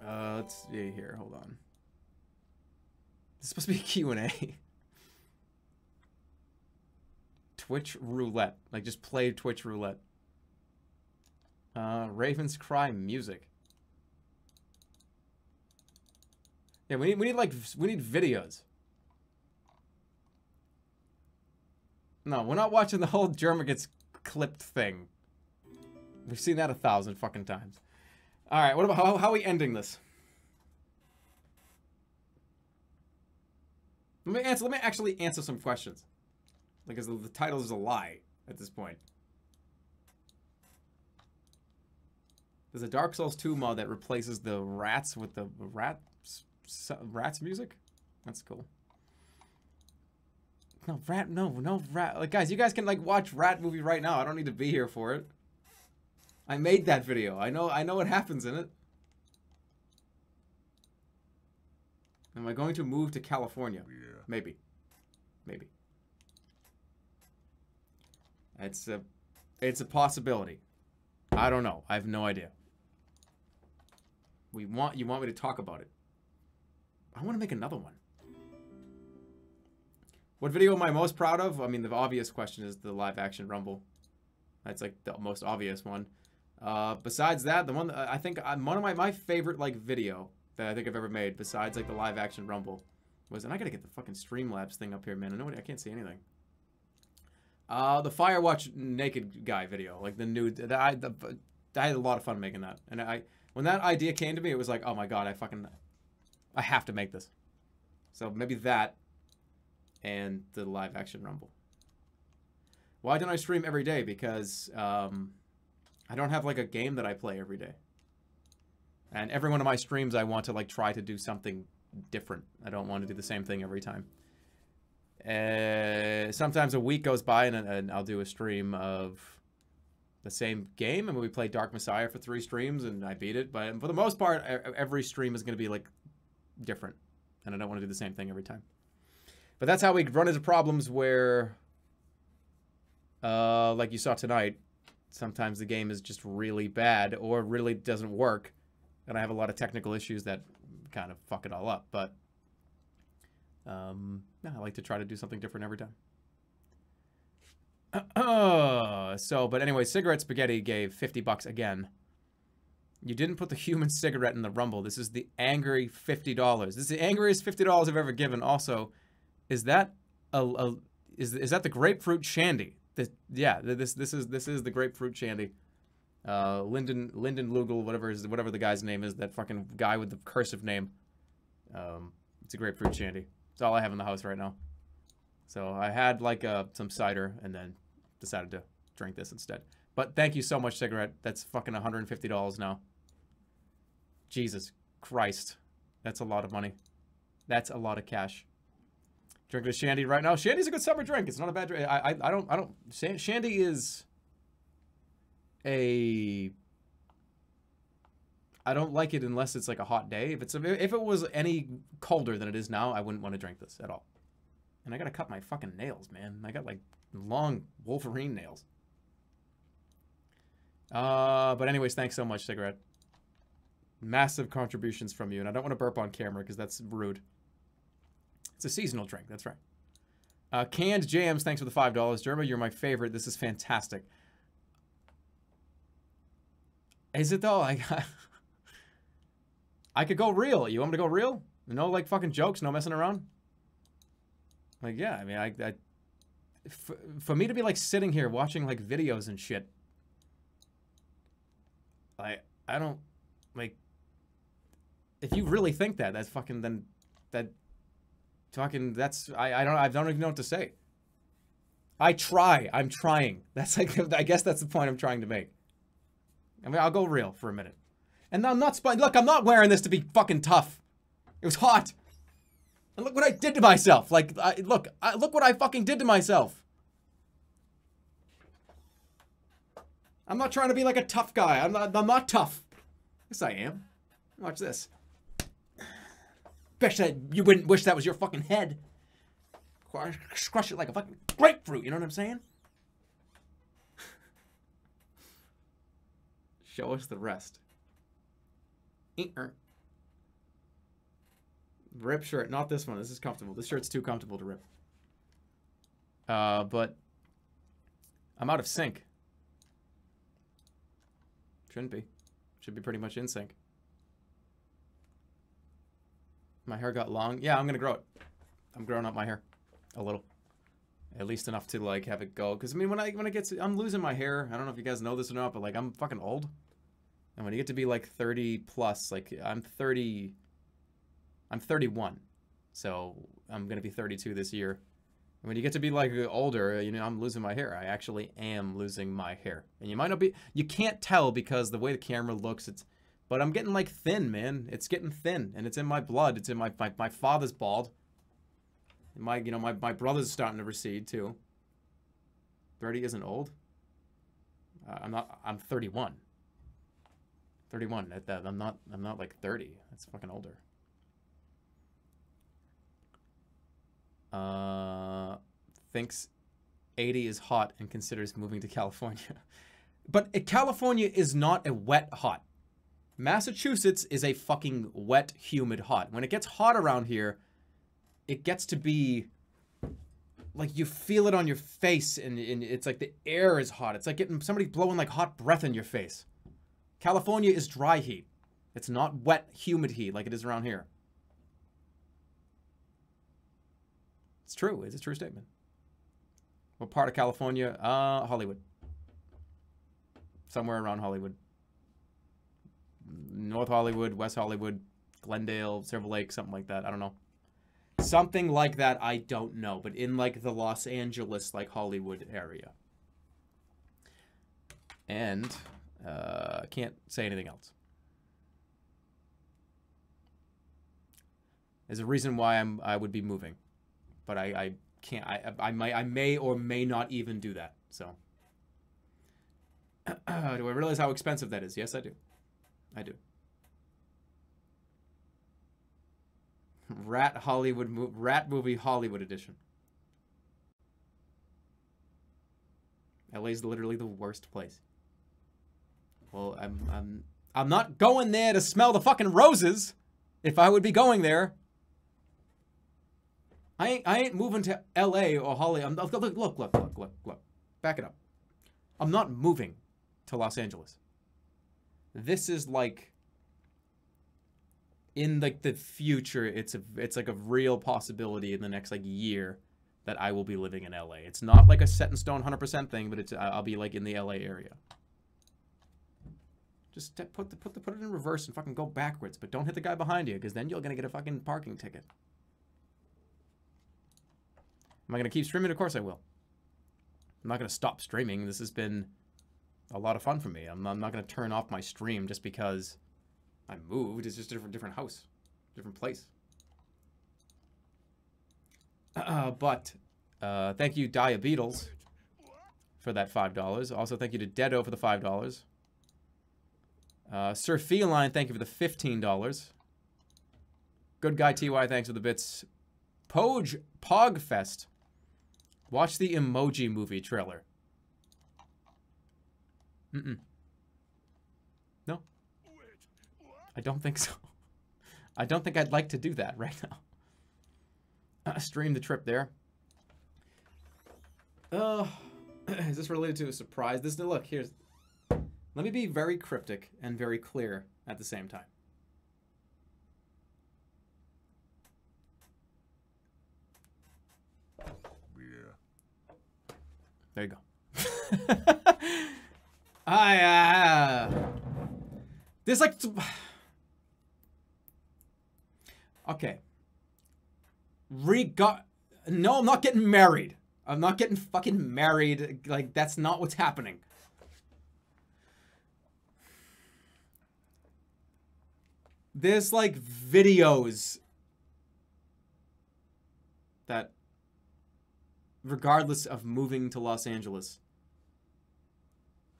Uh, let's see here. Hold on. This is supposed to be a Q&A. Twitch roulette. Like, just play Twitch roulette. Uh, Ravens Cry music. Yeah, we need, we need, like, we need videos. No, we're not watching the whole Jerma gets clipped thing. We've seen that a thousand fucking times. All right, what about how, how are we ending this? Let me answer. Let me actually answer some questions, because the, the title is a lie at this point. There's a Dark Souls 2 mod that replaces the rats with the rats rats music. That's cool. No rat. No, no rat. Like guys, you guys can like watch rat movie right now. I don't need to be here for it. I made that video. I know. I know what happens in it. Am I going to move to California? Yeah. Maybe. Maybe. It's a, it's a possibility. I don't know. I have no idea. We want you want me to talk about it. I want to make another one. What video am I most proud of? I mean, the obvious question is the live action Rumble. That's like the most obvious one. Uh, besides that, the one that I think I'm, one of my, my favorite like video that I think I've ever made, besides like the live action Rumble, was and I gotta get the fucking Streamlabs thing up here, man. I know I can't see anything. Uh, the Firewatch naked guy video, like the nude. The, I the, I had a lot of fun making that, and I when that idea came to me, it was like, oh my god, I fucking, I have to make this. So maybe that, and the live action Rumble. Why don't I stream every day? Because um, I don't have like a game that I play every day. And every one of my streams, I want to like try to do something different. I don't want to do the same thing every time. Uh, sometimes a week goes by and, and I'll do a stream of the same game, and we play Dark Messiah for three streams, and I beat it. But for the most part, every stream is going to be like different, and I don't want to do the same thing every time. But that's how we run into problems where, uh, like you saw tonight, sometimes the game is just really bad or really doesn't work, and I have a lot of technical issues that kind of fuck it all up. But um, yeah, I like to try to do something different every time. So, but anyway, Cigarette Spaghetti gave 50 bucks again. You didn't put the human cigarette in the rumble. This is the angry $50. This is the angriest $50 I've ever given. Also, is that a, a is is that the grapefruit shandy? This, yeah, this this is this is the grapefruit shandy. Uh, Lyndon Leinenkugel, whatever is whatever the guy's name is, that fucking guy with the cursive name. Um, it's a grapefruit shandy. It's all I have in the house right now. So I had like uh, some cider and then decided to drink this instead. But thank you so much, cigarette. That's fucking $150 now. Jesus Christ. That's a lot of money. That's a lot of cash. Drinking a shandy right now. Shandy's a good summer drink. It's not a bad drink. I, I, I don't, I don't, shandy is a, I don't like it unless it's like a hot day. If it's, a, if it was any colder than it is now, I wouldn't want to drink this at all. And I gotta cut my fucking nails, man. I got like long Wolverine nails. Uh, but anyways, thanks so much, Cigarette. Massive contributions from you. And I don't want to burp on camera because that's rude. It's a seasonal drink. That's right. Uh, canned jams, thanks for the $5. Jerma, you're my favorite. This is fantastic. Is it though? I, I could go real. You want me to go real? No, like fucking jokes, no messing around? Like, yeah, I mean, I, I for, for me to be like sitting here watching like videos and shit, I I don't like. If you really think that, that's fucking then that talking. That's I I don't I don't even know what to say. I try. I'm trying. That's like I guess that's the point I'm trying to make. I mean, I'll go real for a minute. And I'm not. Look, I'm not wearing this to be fucking tough. It was hot. And look what I did to myself. Like, I, look, I, look what I fucking did to myself. I'm not trying to be like a tough guy. I'm not, I'm not tough. Yes, I am. Watch this. That you wouldn't wish that was your fucking head. Crush, crush it like a fucking grapefruit. You know what I'm saying? Show us the rest. Rip shirt. Not this one. This is comfortable. This shirt's too comfortable to rip. Uh, but I'm out of sync. Shouldn't be. Should be pretty much in sync. My hair got long. Yeah, I'm gonna grow it. I'm growing up my hair a little, at least enough to like have it go. Because I mean, when I when it gets, I'm losing my hair. I don't know if you guys know this or not, but like I'm fucking old. And when you get to be like 30 plus, like I'm 30, I'm 31, so I'm gonna be 32 this year. And when you get to be like older, you know, I'm losing my hair. I actually am losing my hair, and you might not be, you can't tell because the way the camera looks, it's but I'm getting like thin, man. It's getting thin, and it's in my blood. It's in my my, my father's bald. My you know my my brother's starting to recede too. Thirty isn't old. Uh, I'm not. I'm 31. 31. At that, I'm not. I'm not like 30. That's fucking older. Uh, thinks 80 is hot and considers moving to California. But uh, California is not a wet hot. Massachusetts is a fucking wet, humid hot. When it gets hot around here, it gets to be like you feel it on your face and, and it's like the air is hot. It's like getting somebody blowing like hot breath in your face. California is dry heat. It's not wet, humid heat like it is around here. It's true. It's a true statement. What part of California? Uh, Hollywood. Somewhere around Hollywood. North Hollywood, West Hollywood, Glendale, Silver Lake, something like that. I don't know. Something like that, I don't know, but in like the Los Angeles, like Hollywood area. And uh, can't say anything else. There's a reason why I'm I would be moving, but I, I can't. I I might I may or may not even do that. So. do I realize how expensive that is? Yes, I do. I do. Rat Hollywood mo- Rat movie Hollywood edition. LA is literally the worst place. Well, I'm I'm I'm not going there to smell the fucking roses. If I would be going there, I ain't I ain't moving to L.A. or Holly. I'm look look look look look look look. Back it up. I'm not moving to Los Angeles. This is like in like the future. It's a it's like a real possibility in the next like year that I will be living in LA. It's not like a set in stone 100% thing, but it's I'll be like in the LA area. Just put the, put the, put it in reverse and fucking go backwards, but don't hit the guy behind you, because then you're gonna get a fucking parking ticket. Am I gonna keep streaming? Of course I will. I'm not gonna stop streaming. This has been a lot of fun for me. I'm, I'm not gonna turn off my stream just because I moved. It's just a different different house, different place. Uh, but uh, thank you, Dia Beatles, for that five dollars. Also, thank you to Dedo for the five dollars. Uh, Sir Feline, thank you for the $15. Good guy TY, thanks for the bits. Poge Pogfest. Watch the Emoji Movie trailer. Mm-mm. No. I don't think so. I don't think I'd like to do that right now. Uh, stream the trip there. Uh, is this related to a surprise? This look here's let me be very cryptic and very clear at the same time. There you go. I uh, there's like okay. Regard no, I'm not getting married. I'm not getting fucking married. Like that's not what's happening. there's like videos that regardless of moving to Los Angeles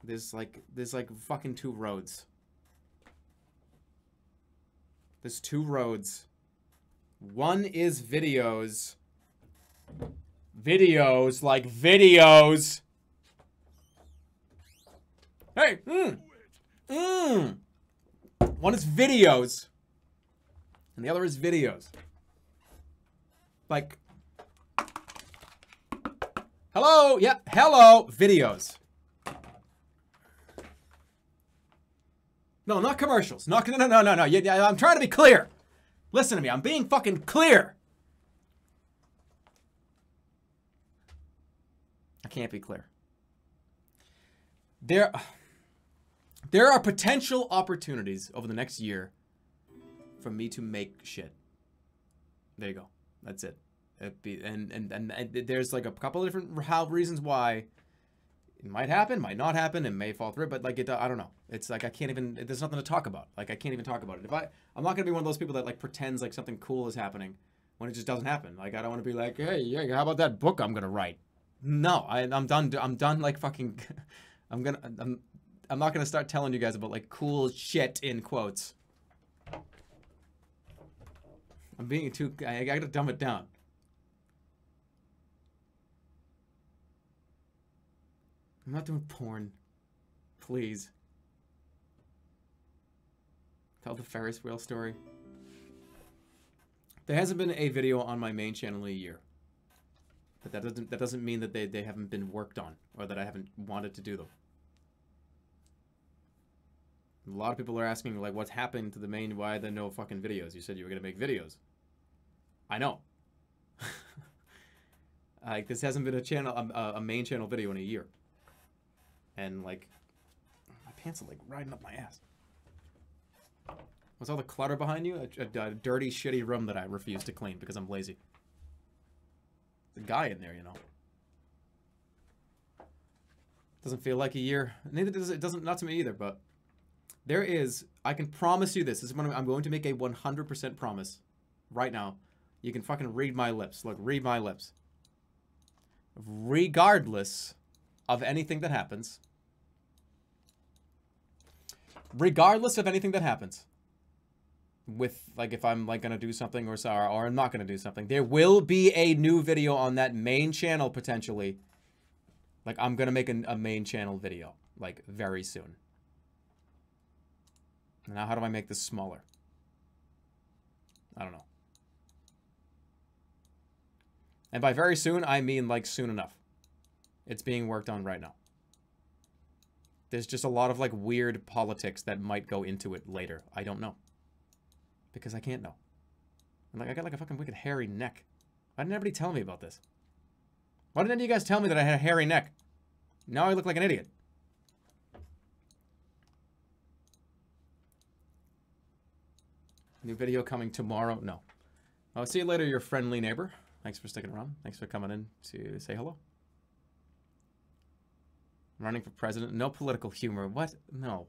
there's like there's like fucking two roads. There's two roads. One is videos. Videos like videos. Hey mm, mm. One is videos, and the other is videos. Like, hello, yeah, hello, videos. No, not commercials. Not no, no, no, no, no. I'm trying to be clear. Listen to me. I'm being fucking clear. I can't be clear. There, there are potential opportunities over the next year for me to make shit. There you go. That's it. Be, and, and and and there's like a couple of different reasons why it might happen, might not happen, it may fall through, but like it, I don't know. It's like I can't even. There's nothing to talk about. Like I can't even talk about it. If I, I'm not gonna be one of those people that like pretends like something cool is happening when it just doesn't happen. Like I don't want to be like, hey, yeah, how about that book I'm gonna write? No, I, I'm done. I'm done. Like fucking, I'm gonna. I'm. I'm not gonna start telling you guys about like cool shit in quotes. I'm being too. I, I gotta dumb it down. I'm not doing porn. Please. Tell the Ferris wheel story. There hasn't been a video on my main channel in a year. But that doesn't that doesn't mean that they, they haven't been worked on or that I haven't wanted to do them. A lot of people are asking like what's happened to the main why there no fucking videos? You said you were gonna make videos. I know. like this hasn't been a channel a, a main channel video in a year. And like my pants are like riding up my ass. What's all the clutter behind you? A, a, a dirty, shitty room that I refuse to clean because I'm lazy. The guy in there, you know. Doesn't feel like a year. Neither does it. Doesn't not to me either. But there is. I can promise you this. This is when I'm, I'm going to make a 100% promise, right now. You can fucking read my lips. Look, read my lips. Regardless of anything that happens, regardless of anything that happens, with like if I'm like gonna do something or or, or I'm not gonna do something, there will be a new video on that main channel potentially. Like I'm gonna make a, a main channel video like very soon. Now how do I make this smaller? I don't know. And by very soon, I mean like soon enough. It's being worked on right now. There's just a lot of like weird politics that might go into it later. I don't know. Because I can't know. And like I got like a fucking wicked hairy neck. Why didn't anybody tell me about this? Why didn't any of you guys tell me that I had a hairy neck? Now I look like an idiot. New video coming tomorrow. No. I'll see you later, your friendly neighbor. Thanks for sticking around. Thanks for coming in to say hello. Running for president. No political humor. What? No.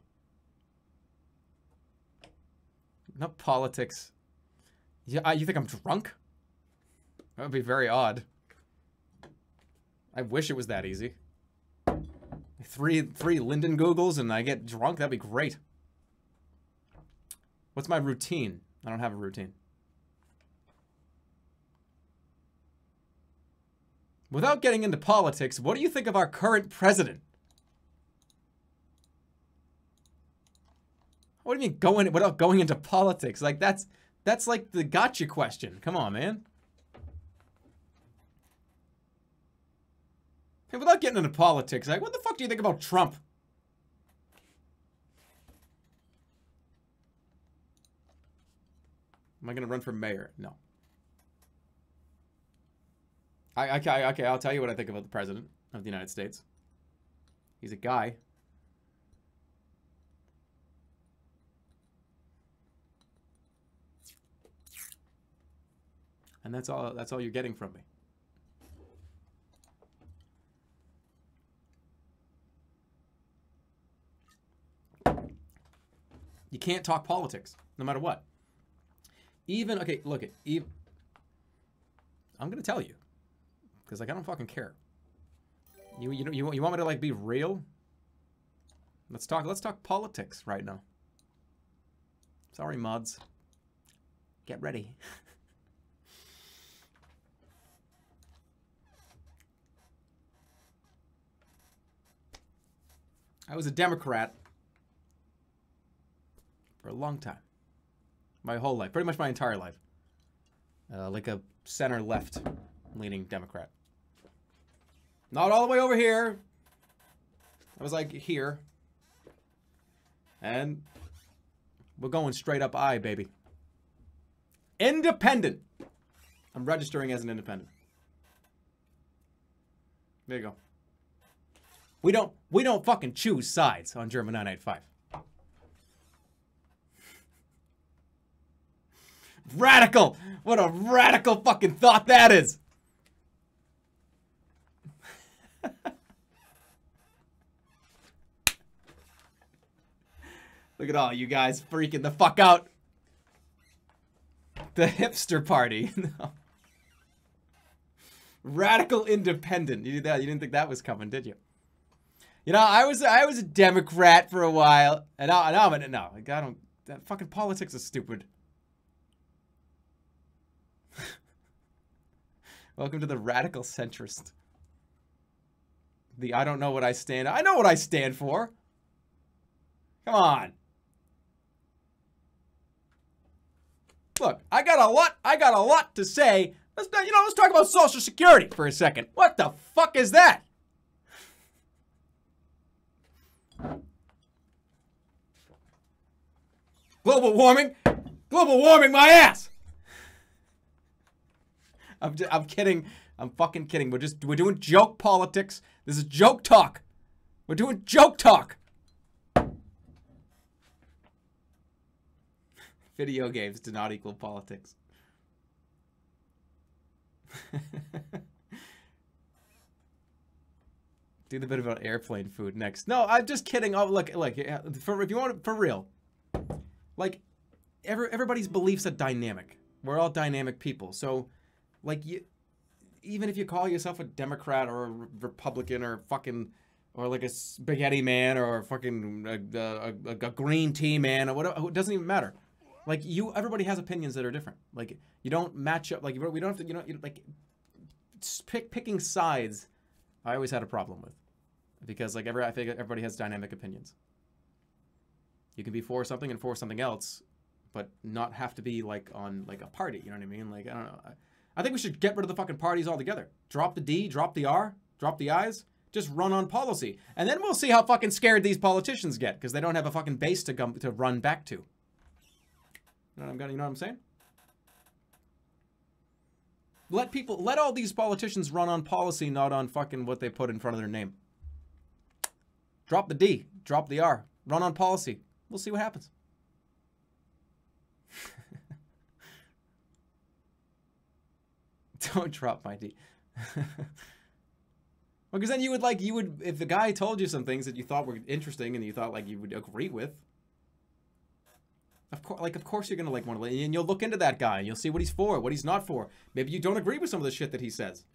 Not politics. Yeah, you think I'm drunk? That would be very odd. I wish it was that easy. Three three Linden Googles and I get drunk. That'd be great. What's my routine? I don't have a routine. Without getting into politics, what do you think of our current president? What do you mean going without going into politics? Like that's that's like the gotcha question. Come on, man. Hey, without getting into politics, like what the fuck do you think about Trump? Am I gonna run for mayor? No. I, okay, okay, I'll tell you what I think about the president of the United States. He's a guy. And that's all that's all you're getting from me. You can't talk politics, no matter what. Even okay, look it. Even I'm gonna tell you, because like I don't fucking care. You you know you you want me to like be real? Let's talk. Let's talk politics right now. Sorry, mods. Get ready. I was a Democrat for a long time. My whole life. Pretty much my entire life. uh, like a center left leaning Democrat. Not all the way over here. I was like here. And we're going straight up I, baby. Independent. I'm registering as an independent. There you go. We don't we don't fucking choose sides on Jerma985. Radical! What a radical fucking thought that is! Look at all you guys freaking the fuck out. The hipster party. Radical independent. You did that. You didn't think that was coming, did you? You know, I was I was a Democrat for a while, and now, I'm a, no. I don't. That fucking politics is stupid. Welcome to the radical centrist. The I don't know what I stand. I know what I stand for. Come on. Look, I got a lot. I got a lot to say. Let's you know. Let's talk about Social Security for a second. What the fuck is that? Global warming, global warming, my ass. I'm, j- I'm kidding. I'm fucking kidding. We're just we're doing joke politics. This is joke talk. We're doing joke talk. Video games do not equal politics. Do the bit about airplane food next. No, I'm just kidding. Oh, look, look. For if you want for real, like, every, everybody's beliefs are dynamic. We're all dynamic people. So, like, you, even if you call yourself a Democrat or a Republican or fucking, or like a spaghetti man or a fucking a, a, a, green tea man or whatever, it doesn't even matter. Like you, everybody has opinions that are different. Like you don't match up. Like we don't have to. You know, like pick, picking sides. I always had a problem with because like every I think everybody has dynamic opinions. You can be for something and for something else, but not have to be like on like a party. You know what I mean? Like I don't know. I, I think we should get rid of the fucking parties altogether. Drop the D, drop the R, drop the I's. Just run on policy, and then we'll see how fucking scared these politicians get because they don't have a fucking base to come to run back to. You know what I'm you know what I'm saying? Let people, let all these politicians run on policy, not on fucking what they put in front of their name. Drop the D, drop the R, run on policy. We'll see what happens. Don't drop my D. well, because then you would like you would if the guy told you some things that you thought were interesting and you thought like you would agree with. Of course, like of course you're gonna like want to, and you'll look into that guy and you'll see what he's for, what he's not for. Maybe you don't agree with some of the shit that he says.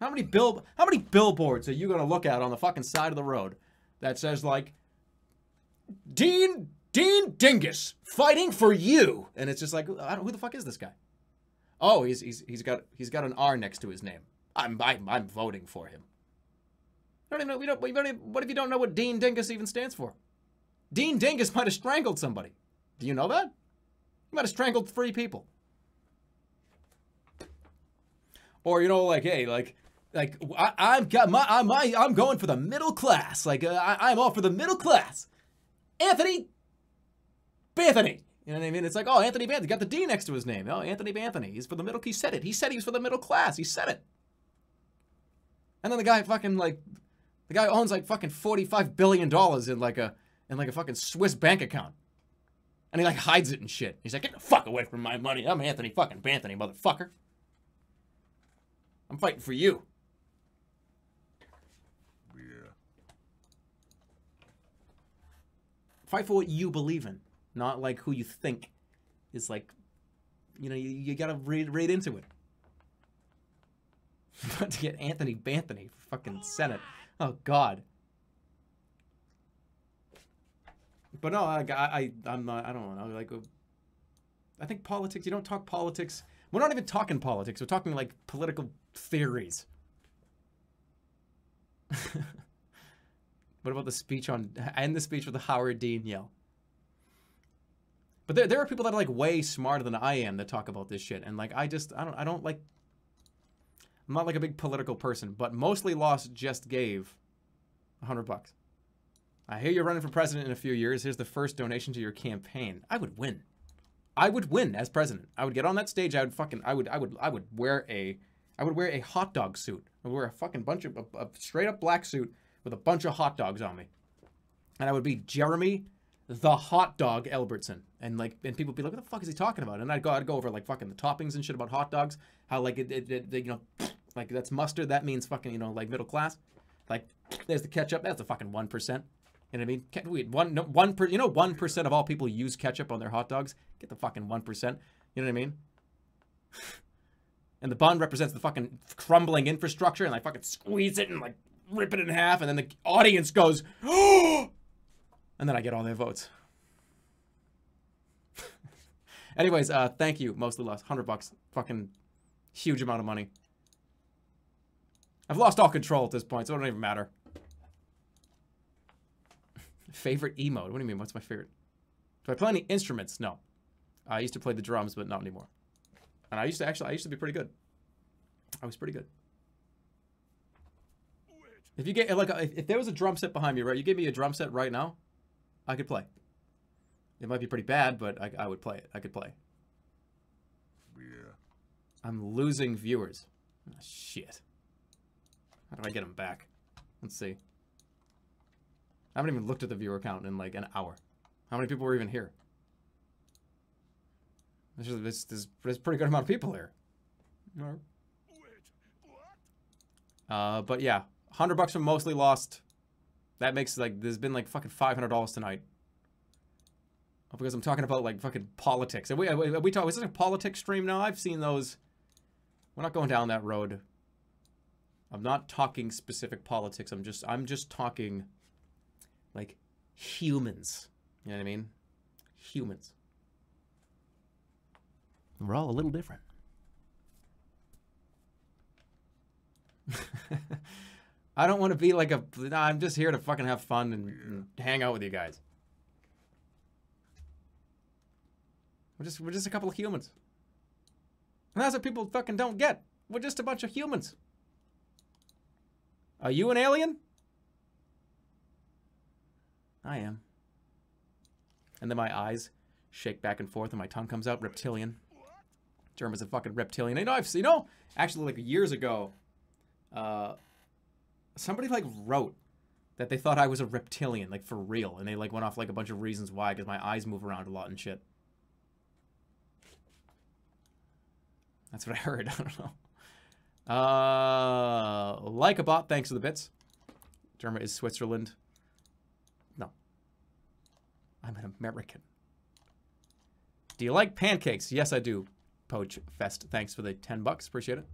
How many bill, how many billboards are you gonna look at on the fucking side of the road that says like, Dean Dean Dingus fighting for you, and it's just like, who the fuck is this guy? Oh, he's he's he's got he's got an R next to his name. I'm I'm, I'm voting for him. I don't even know. We don't. We don't even, what if you don't know what Dean Dingus even stands for? Dean Dingus might have strangled somebody. Do you know that? He might have strangled three people. Or you know, like, hey, like, like I, I'm got my, I'm my, I'm going for the middle class. Like, uh, I, I'm all for the middle class. Anthony, Anthony. You know what I mean? It's like, oh, Anthony Banthony got the D next to his name. Oh, Anthony Banthony. He's for the middle. He said it. He said he was for the middle class. He said it. And then the guy fucking like, the guy owns like fucking forty-five billion dollars in like a in like a fucking Swiss bank account. And he like hides it and shit. He's like, get the fuck away from my money. I'm Anthony fucking Banthony, motherfucker. I'm fighting for you. Fight for what you believe in, not like who you think is like, you know, you, you gotta read read into it. About to get Anthony Banthony for fucking Senate. Oh God. But no, I, I, I'm not. I don't know. Like, uh, I think politics. You don't talk politics. We're not even talking politics. We're talking like political theories. what about the speech on? End the speech with the Howard Dean yell. But there, there are people that are like way smarter than I am that talk about this shit, and like I just I don't I don't like. I'm not like a big political person, but mostly lost just gave, a hundred bucks. I hear you're running for president in a few years. Here's the first donation to your campaign. I would win. I would win as president. I would get on that stage. I would fucking. I would. I would. I would wear a. I would wear a hot dog suit. I would wear a fucking bunch of a, a straight up black suit with a bunch of hot dogs on me, and I would be Jeremy, the hot dog Elbertson. and like, and people would be like, "What the fuck is he talking about?" And I'd go, I'd go over like fucking the toppings and shit about hot dogs. How like it, it, it, you know, like that's mustard. That means fucking you know like middle class. Like there's the ketchup. That's the fucking one percent. You know what I mean? One no, one per, you know one percent of all people use ketchup on their hot dogs. Get the fucking one percent. You know what I mean? And the bun represents the fucking crumbling infrastructure, and I fucking squeeze it and like rip it in half, and then the audience goes, oh, and then I get all their votes. Anyways, uh, thank you. Mostly lost. Hundred bucks. Fucking huge amount of money. I've lost all control at this point, so it don't even matter. favorite emote? What do you mean? What's my favorite? Do I play any instruments? No. I used to play the drums, but not anymore. And I used to actually, I used to be pretty good. I was pretty good. If you get like, if, if there was a drum set behind me, right? You give me a drum set right now, I could play. It might be pretty bad, but I, I would play it. I could play. Yeah. I'm losing viewers. Ah, shit. How do I get them back? Let's see. I haven't even looked at the viewer count in like an hour. How many people were even here? There's, there's, there's, there's a pretty good amount of people here. Uh, but yeah, hundred bucks from mostly lost. That makes like there's been like fucking five hundred dollars tonight. Oh, Because I'm talking about like fucking politics. Are we, are we, are we talk, is this a politics stream now? I've seen those. We're not going down that road. I'm not talking specific politics. I'm just I'm just talking like humans. You know what I mean? Humans. We're all a little different. I don't want to be like a. I'm just here to fucking have fun and, hang out with you guys. We're just we're just a couple of humans. And that's what people fucking don't get. We're just a bunch of humans. Are you an alien? I am. And then my eyes shake back and forth and my tongue comes out reptilian. Jerma's a fucking reptilian. You know, I've seen, you know, actually like years ago, uh, somebody like wrote that they thought I was a reptilian, like for real. And they like went off like a bunch of reasons why, because my eyes move around a lot and shit. That's what I heard. I don't know. Uh, like a bot, thanks for the bits. Jerma is Switzerland. No. I'm an American. Do you like pancakes? Yes, I do. Poach Fest, thanks for the 10 bucks. Appreciate it.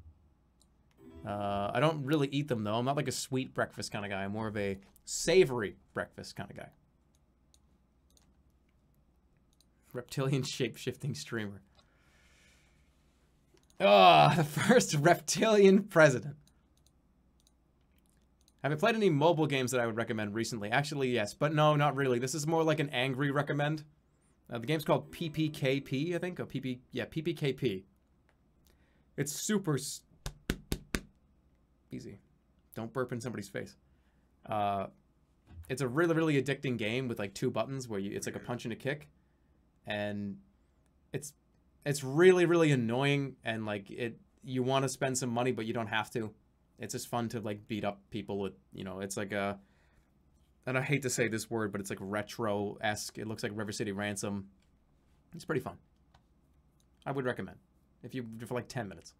Uh, I don't really eat them, though. I'm not like a sweet breakfast kind of guy. I'm more of a savory breakfast kind of guy. Reptilian shape-shifting streamer. Oh, the first reptilian president. Have you played any mobile games that I would recommend recently? Actually, yes, but no, not really. This is more like an angry recommend. Uh, the game's called PPKP, I think. Or PP, yeah, PPKP. It's super easy. Don't burp in somebody's face. Uh, it's a really, really addicting game with like two buttons where you it's like a punch and a kick, and it's it's really, really annoying and like it. You want to spend some money, but you don't have to. It's just fun to like beat up people with you know. It's like a and I hate to say this word, but it's like retro esque. It looks like River City Ransom. It's pretty fun. I would recommend if you for like ten minutes,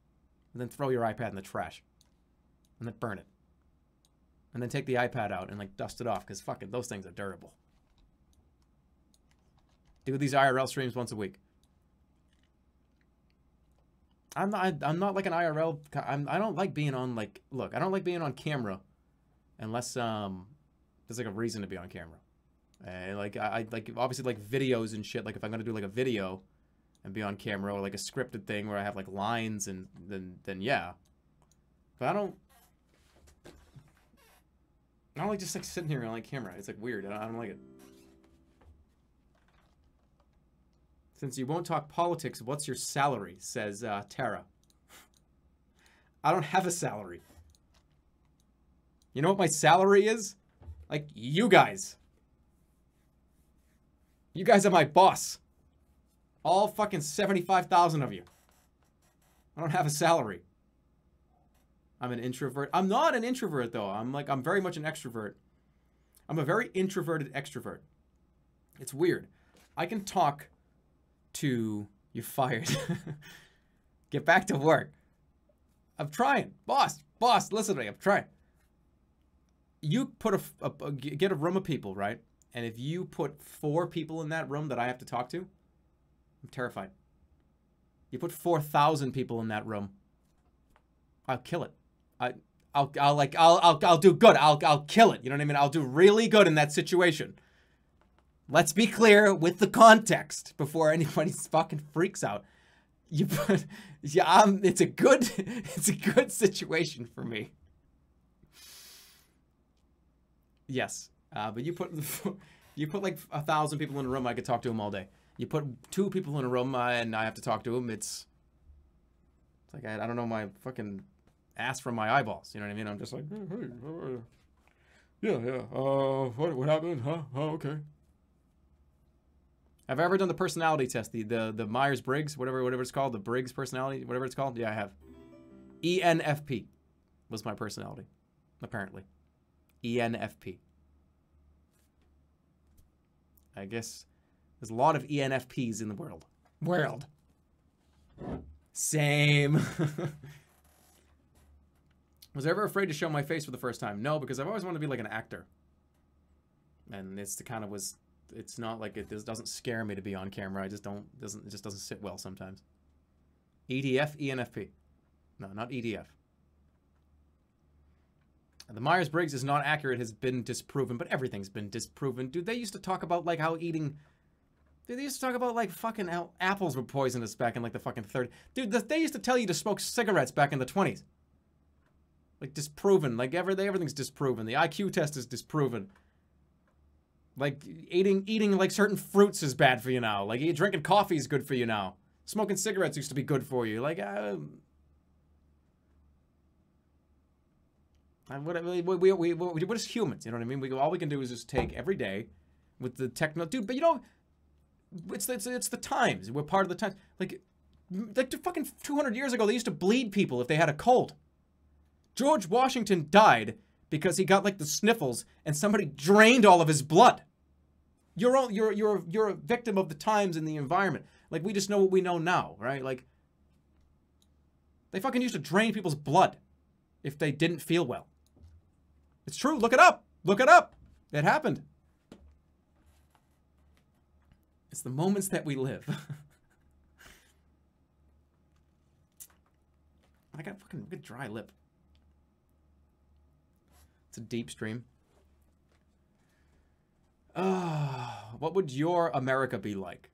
and then throw your iPad in the trash, and then burn it, and then take the iPad out and like dust it off because fucking those things are durable. Do these IRL streams once a week. I'm not. I'm not like an IRL. I'm. I don't like being on like. Look, I don't like being on camera, unless um, there's like a reason to be on camera. And like I, I like obviously like videos and shit. Like if I'm gonna do like a video, and be on camera or like a scripted thing where I have like lines and then then yeah. But I don't. I don't like just like sitting here on like camera. It's like weird. I don't, I don't like it. Since you won't talk politics, what's your salary? Says uh, Tara. I don't have a salary. You know what my salary is? Like, you guys. You guys are my boss. All fucking 75,000 of you. I don't have a salary. I'm an introvert. I'm not an introvert, though. I'm like, I'm very much an extrovert. I'm a very introverted extrovert. It's weird. I can talk to you fired. Get back to work. I'm trying. Boss, boss, listen to me. I'm trying. You put a, a, a- get a room of people, right? And if you put four people in that room that I have to talk to, I'm terrified. You put 4,000 people in that room, I'll kill it. I, I'll, I'll like, I'll, I'll, I'll do good. I'll, I'll kill it. You know what I mean? I'll do really good in that situation. Let's be clear with the context before anybody fucking freaks out. You put, yeah, um, it's a good, it's a good situation for me. Yes, uh, but you put, you put like a thousand people in a room, I could talk to them all day. You put two people in a room, uh, and I have to talk to them. It's, it's like I, I don't know my fucking ass from my eyeballs. You know what I mean? I'm just like, "Hey, hey, you?" yeah, yeah. Uh, what, what happened? Huh? Oh, okay. Have I ever done the personality test? The the the Myers Briggs, whatever whatever it's called, the Briggs personality, whatever it's called. Yeah, I have. ENFP was my personality, apparently. ENFP. I guess there's a lot of ENFPs in the world. World. Same. was I ever afraid to show my face for the first time? No, because I've always wanted to be like an actor. And it's the kind of was it's not like it doesn't scare me to be on camera. I just don't doesn't it just doesn't sit well sometimes. EDF, ENFP. No, not EDF. The Myers Briggs is not accurate, has been disproven, but everything's been disproven. Dude, they used to talk about like how eating. Dude, they used to talk about like fucking apples were poisonous back in like the fucking third. Dude, they used to tell you to smoke cigarettes back in the 20s. Like disproven. Like ever, everything's disproven. The IQ test is disproven. Like eating eating like certain fruits is bad for you now. Like drinking coffee is good for you now. Smoking cigarettes used to be good for you. Like uh, what, we, we, we, we, what is humans? You know what I mean? We all we can do is just take every day with the techno, dude. But you know, it's it's it's the times. We're part of the times. Like like fucking 200 years ago, they used to bleed people if they had a cold. George Washington died because he got like the sniffles and somebody drained all of his blood. You're all, you're you're you're a victim of the times and the environment. Like we just know what we know now, right? Like they fucking used to drain people's blood if they didn't feel well. It's true. Look it up. Look it up. It happened. It's the moments that we live. I got fucking dry lip. It's a deep stream. Ah, what would your America be like?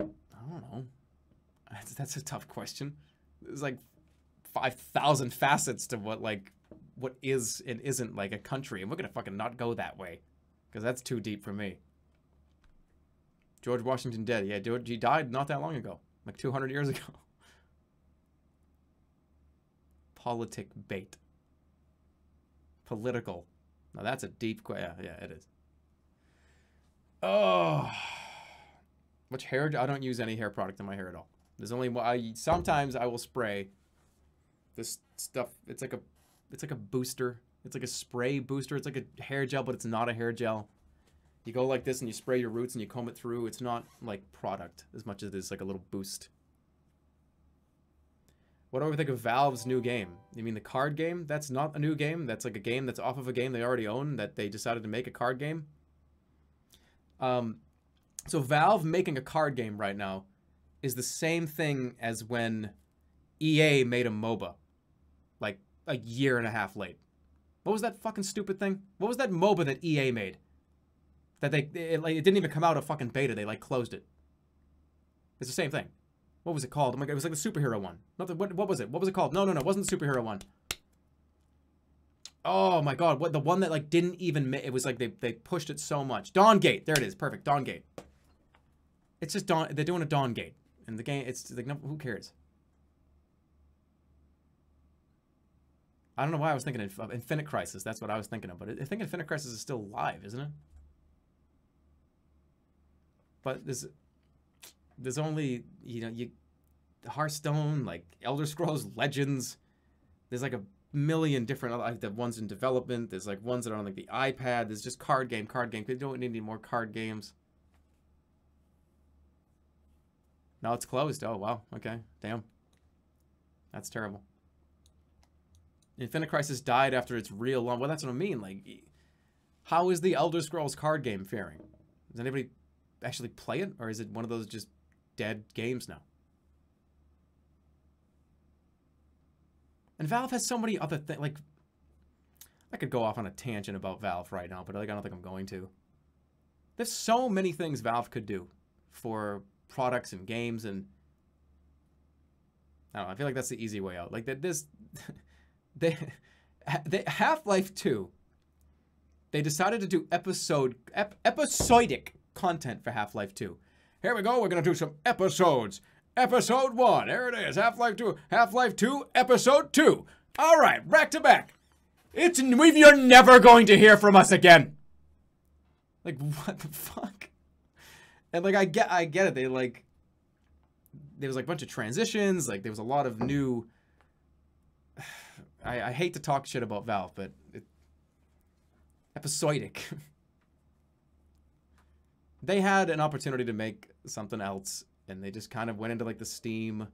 I don't know. That's, that's a tough question. There's like 5,000 facets to what like what is and isn't like a country. And we're going to fucking not go that way because that's too deep for me. George Washington dead. Yeah, George, he died not that long ago. Like 200 years ago. Politic bait. Political. Now that's a deep question. Yeah, yeah, it is. Oh. Which hair? I don't use any hair product in my hair at all. There's only I sometimes I will spray this stuff. It's like a it's like a booster. It's like a spray booster. It's like a hair gel, but it's not a hair gel. You go like this and you spray your roots and you comb it through. It's not like product as much as it is like a little boost. What do I think of Valve's new game? You mean the card game? That's not a new game. That's like a game that's off of a game they already own that they decided to make a card game. Um, so Valve making a card game right now is the same thing as when EA made a MOBA, like a year and a half late. What was that fucking stupid thing? What was that MOBA that EA made? That they it, like it didn't even come out of fucking beta. They like closed it. It's the same thing. What was it called? Oh my god, it was like the superhero one. Not the, what, what was it? What was it called? No, no, no, it wasn't the superhero one. Oh my god, what the one that like didn't even it was like they they pushed it so much. Dawngate. There it is. Perfect. Dawngate. It's just Dawn. They're doing a Dawngate, and the game. It's like, no, who cares? I don't know why I was thinking of Infinite Crisis. That's what I was thinking of. But I think Infinite Crisis is still live, isn't it? But there's there's only you know you Hearthstone, like Elder Scrolls Legends. There's like a million different like the ones in development. There's like ones that are on like the iPad. There's just card game, card game. They don't need any more card games. No, it's closed. Oh wow. Okay. Damn. That's terrible. Infinite Crisis died after its real long. Well, that's what I mean. Like, how is the Elder Scrolls card game faring? Does anybody actually play it, or is it one of those just dead games now? And Valve has so many other things. Like, I could go off on a tangent about Valve right now, but like I don't think I'm going to. There's so many things Valve could do for products and games, and I don't know. I feel like that's the easy way out. Like that, this they, they Half Life Two. They decided to do episode ep, episodic content for Half Life Two. Here we go. We're gonna do some episodes. Episode one. There it is. Half Life Two. Half Life Two. Episode two. All right, back to back. It's we you're never going to hear from us again. Like what the fuck? And like I get I get it. They like there was like a bunch of transitions. Like there was a lot of new. I, I hate to talk shit about Valve, but it, episodic. they had an opportunity to make something else, and they just kind of went into like the Steam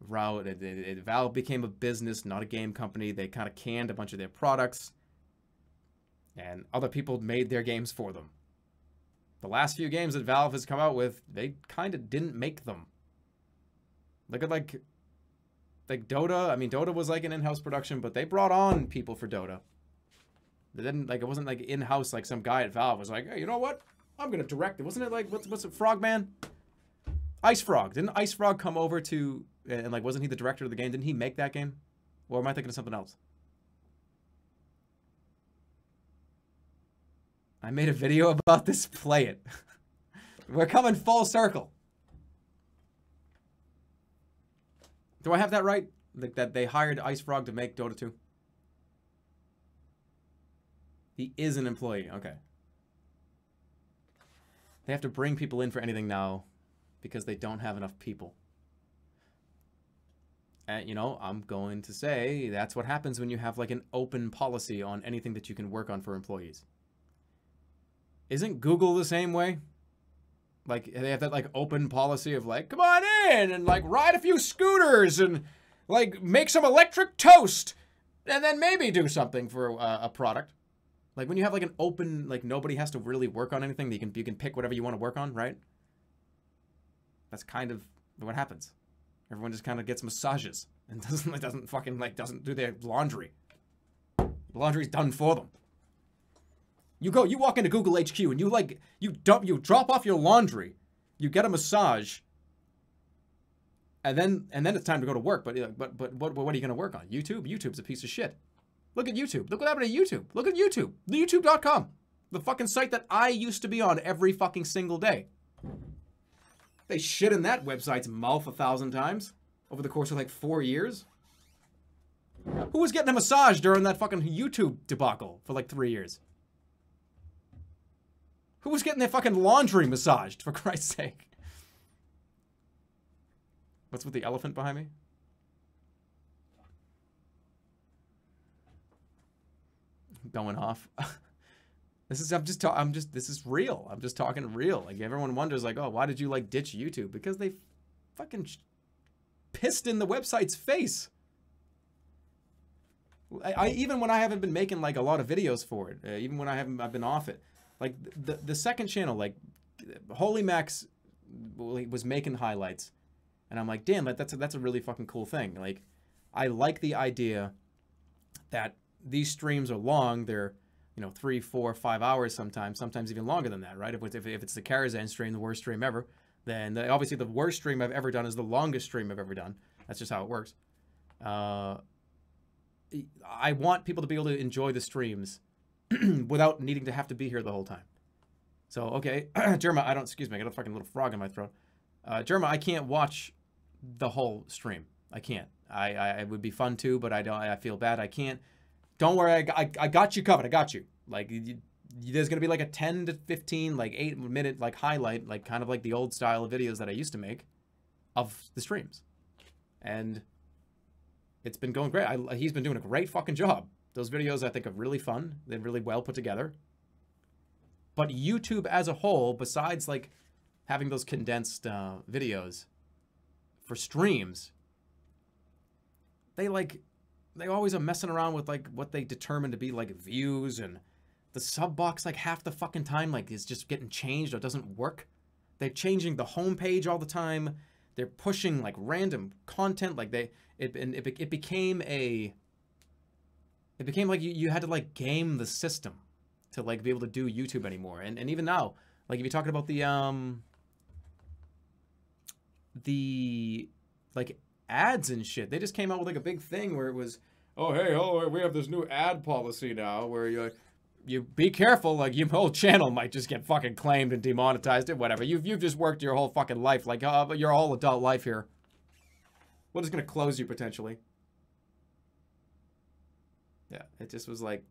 route. It, it, it- Valve became a business, not a game company. They kind of canned a bunch of their products, and other people made their games for them. The last few games that Valve has come out with, they kind of didn't make them. Look at like like Dota. I mean, Dota was like an in-house production, but they brought on people for Dota. They didn't like it wasn't like in-house like some guy at Valve was like, hey, you know what? I'm gonna direct it. Wasn't it like what's what's it? Frogman? IceFrog. Didn't IceFrog come over to and like wasn't he the director of the game? Didn't he make that game? Or am I thinking of something else? I made a video about this. Play it. We're coming full circle. Do I have that right? Like that they hired IceFrog to make Dota 2? He is an employee. Okay. They have to bring people in for anything now because they don't have enough people. And you know, I'm going to say that's what happens when you have like an open policy on anything that you can work on for employees. Isn't Google the same way? Like they have that like open policy of like, come on in and like ride a few scooters and like make some electric toast, and then maybe do something for uh, a product. Like when you have like an open, like nobody has to really work on anything. You can you can pick whatever you want to work on, right? That's kind of what happens. Everyone just kind of gets massages and doesn't like, doesn't fucking like doesn't do their laundry. Laundry's done for them. You go, you walk into Google HQ and you like, you dump, you drop off your laundry, you get a massage, and then and then it's time to go to work. But but but what what are you gonna work on? YouTube? YouTube's a piece of shit. Look at YouTube. Look what happened to YouTube. Look at YouTube. The YouTube.com. The fucking site that I used to be on every fucking single day. They shit in that website's mouth a thousand times over the course of like four years. Who was getting a massage during that fucking YouTube debacle for like three years? Who was getting their fucking laundry massaged, for Christ's sake? What's with the elephant behind me? Going off. this is I'm just I'm just this is real. I'm just talking real. Like everyone wonders like, "Oh, why did you like ditch YouTube?" Because they fucking pissed in the website's face. I, I even when I haven't been making like a lot of videos for it, uh, even when I haven't I've been off it, like the the second channel, like Holy Max was making highlights, and I'm like, damn, that, that's a, that's a really fucking cool thing. Like, I like the idea that these streams are long. They're you know three, four, five hours sometimes, sometimes even longer than that, right? If if, if it's the Karazhan stream, the worst stream ever, then the, obviously the worst stream I've ever done is the longest stream I've ever done. That's just how it works. Uh, I want people to be able to enjoy the streams without needing to have to be here the whole time. So okay, Jerma, I don't. Excuse me, I got a fucking little frog in my throat. Uh, Jerma, I can't watch the whole stream. I can't. I, I it would be fun too, but I don't. I feel bad. I can't. Don't worry. I, I, I got you covered. I got you. Like you, there's gonna be like a 10 to 15, like eight minute like highlight, like kind of like the old style of videos that I used to make, of the streams, and it's been going great. I, he's been doing a great fucking job. Those videos I think are really fun. They're really well put together. But YouTube as a whole, besides like having those condensed uh, videos for streams, they like they always are messing around with like what they determine to be like views and the sub box like half the fucking time like is just getting changed or doesn't work. They're changing the homepage all the time. They're pushing like random content like they it and it, it became a it became like you, you had to like game the system to like be able to do YouTube anymore. And and even now, like if you're talking about the um the like ads and shit, they just came out with like a big thing where it was, oh hey, oh we have this new ad policy now where you you be careful, like your whole channel might just get fucking claimed and demonetized or whatever. You've you've just worked your whole fucking life, like uh, your whole adult life here. What is gonna close you potentially? Yeah, it just was like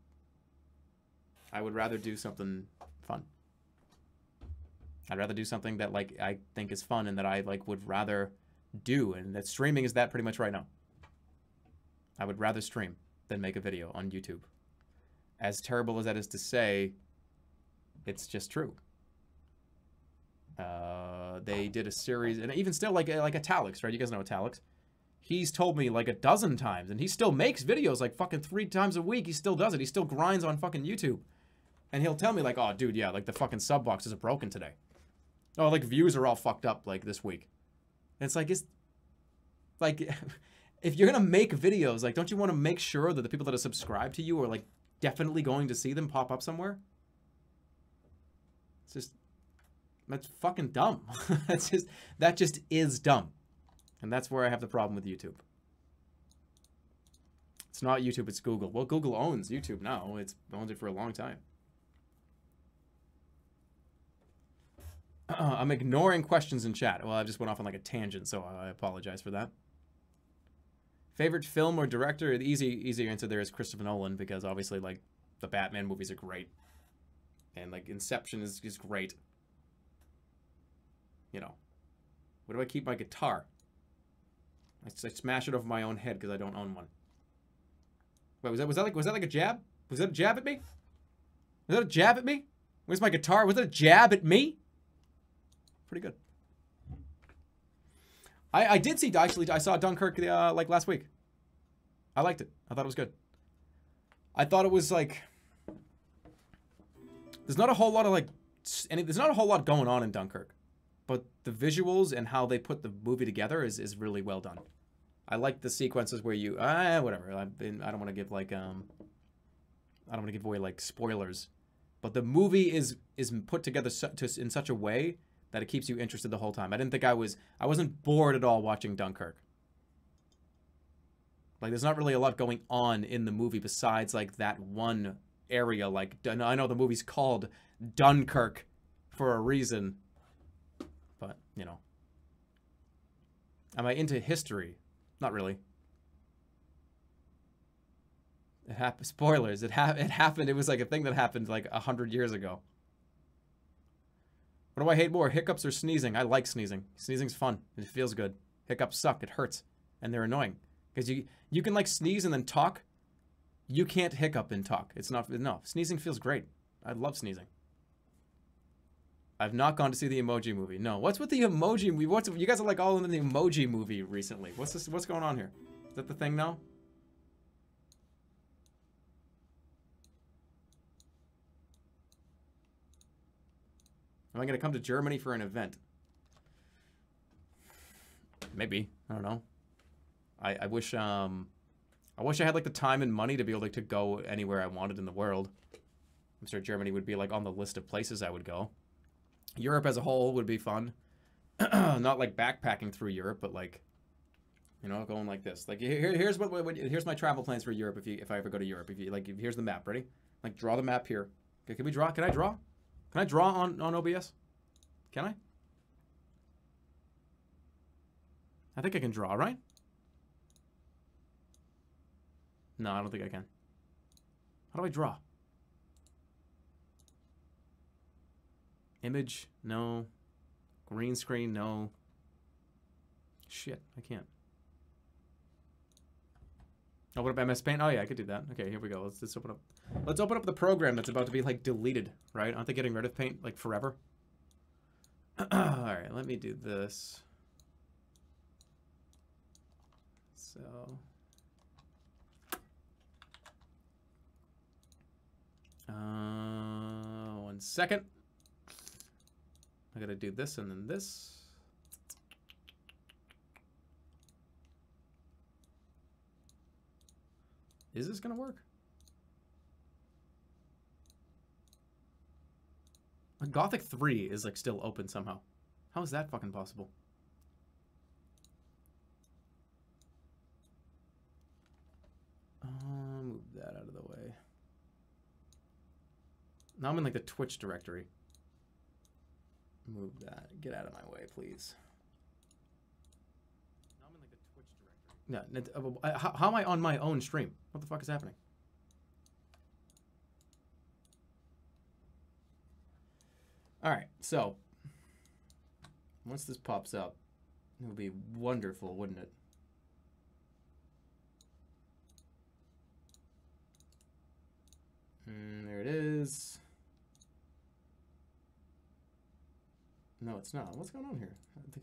I would rather do something fun. I'd rather do something that like I think is fun and that I like would rather do and that streaming is that pretty much right now. I would rather stream than make a video on YouTube. As terrible as that is to say, it's just true. Uh, they did a series, and even still, like like Etalyx, right? You guys know Etalyx. He's told me like a dozen times, and he still makes videos like fucking three times a week. He still does it. He still grinds on fucking YouTube. And he'll tell me like, oh, dude, yeah, like the fucking sub boxes are broken today. Oh, like views are all fucked up like this week. And it's like, is like, if you're gonna make videos, like, don't you want to make sure that the people that are subscribed to you are like definitely going to see them pop up somewhere? It's just, that's fucking dumb. that's just, that just is dumb. And that's where I have the problem with YouTube. It's not YouTube, it's Google. Well, Google owns YouTube now. It's owned it for a long time. Uh, I'm ignoring questions in chat. Well, I just went off on like a tangent, so I apologize for that. Favorite film or director? The easy, easy answer there is Christopher Nolan because obviously, like, the Batman movies are great, and like Inception is is great. You know, where do I keep my guitar? I, I smash it over my own head because I don't own one. Wait, was that was that like was that like a jab? Was that a jab at me? Was that a jab at me? Where's my guitar? Was that a jab at me? Pretty good. I, I did see actually I saw Dunkirk uh, like last week. I liked it. I thought it was good. I thought it was like there's not a whole lot of like any there's not a whole lot going on in Dunkirk, but the visuals and how they put the movie together is is really well done. I like the sequences where you ah whatever I've been I don't want to give like um I don't want to give away like spoilers, but the movie is is put together su to, in such a way that it keeps you interested the whole time. I didn't think I was I wasn't bored at all watching Dunkirk. Like there's not really a lot going on in the movie besides like that one area like I know the movie's called Dunkirk for a reason. But, you know. Am I into history? Not really. It happened. Spoilers. It, ha- it happened. It was like a thing that happened like a hundred years ago. What do I hate more, hiccups or sneezing? I like sneezing. Sneezing's fun. It feels good. Hiccups suck. It hurts. And they're annoying. Because you, you can like sneeze and then talk. You can't hiccup and talk. It's not, no. Sneezing feels great. I love sneezing. I've not gone to see the Emoji Movie. No. What's with the Emoji Movie? What's, you guys are like all in the Emoji Movie recently. What's this, what's going on here? Is that the thing now? Am I going to come to Germany for an event? Maybe. I don't know. I, I wish um I wish I had like the time and money to be able to, to go anywhere I wanted in the world. I'm sure Germany would be like on the list of places I would go. Europe as a whole would be fun. Not like backpacking through Europe, but like you know, going like this. Like here, here's what, what, here's my travel plans for Europe if you if I ever go to Europe. If you like, here's the map. Ready? Like draw the map here. Okay, can we draw? Can I draw? Can I draw on, on OBS? Can I? I think I can draw, right? No, I don't think I can. How do I draw? Image? No. Green screen? No. Shit, I can't. Oh, open up MS Paint? Oh yeah, I could do that. Okay, here we go. Let's, let's open up. Let's open up the program that's about to be like deleted, right? Aren't they getting rid of Paint like forever? All right, let me do this. So. Uh, one second. I gotta do this and then this. Is this gonna work? Like, Gothic 3 is like still open somehow. How is that fucking possible? Uh, move that out of the way. Now I'm in like the Twitch directory. Move that. Get out of my way, please. Now I'm in like the Twitch directory. Yeah. uh, How, how am I on my own stream? What the fuck is happening? All right. So once this pops up, it would be wonderful, wouldn't it? Mm, there it is. No, it's not. What's going on here?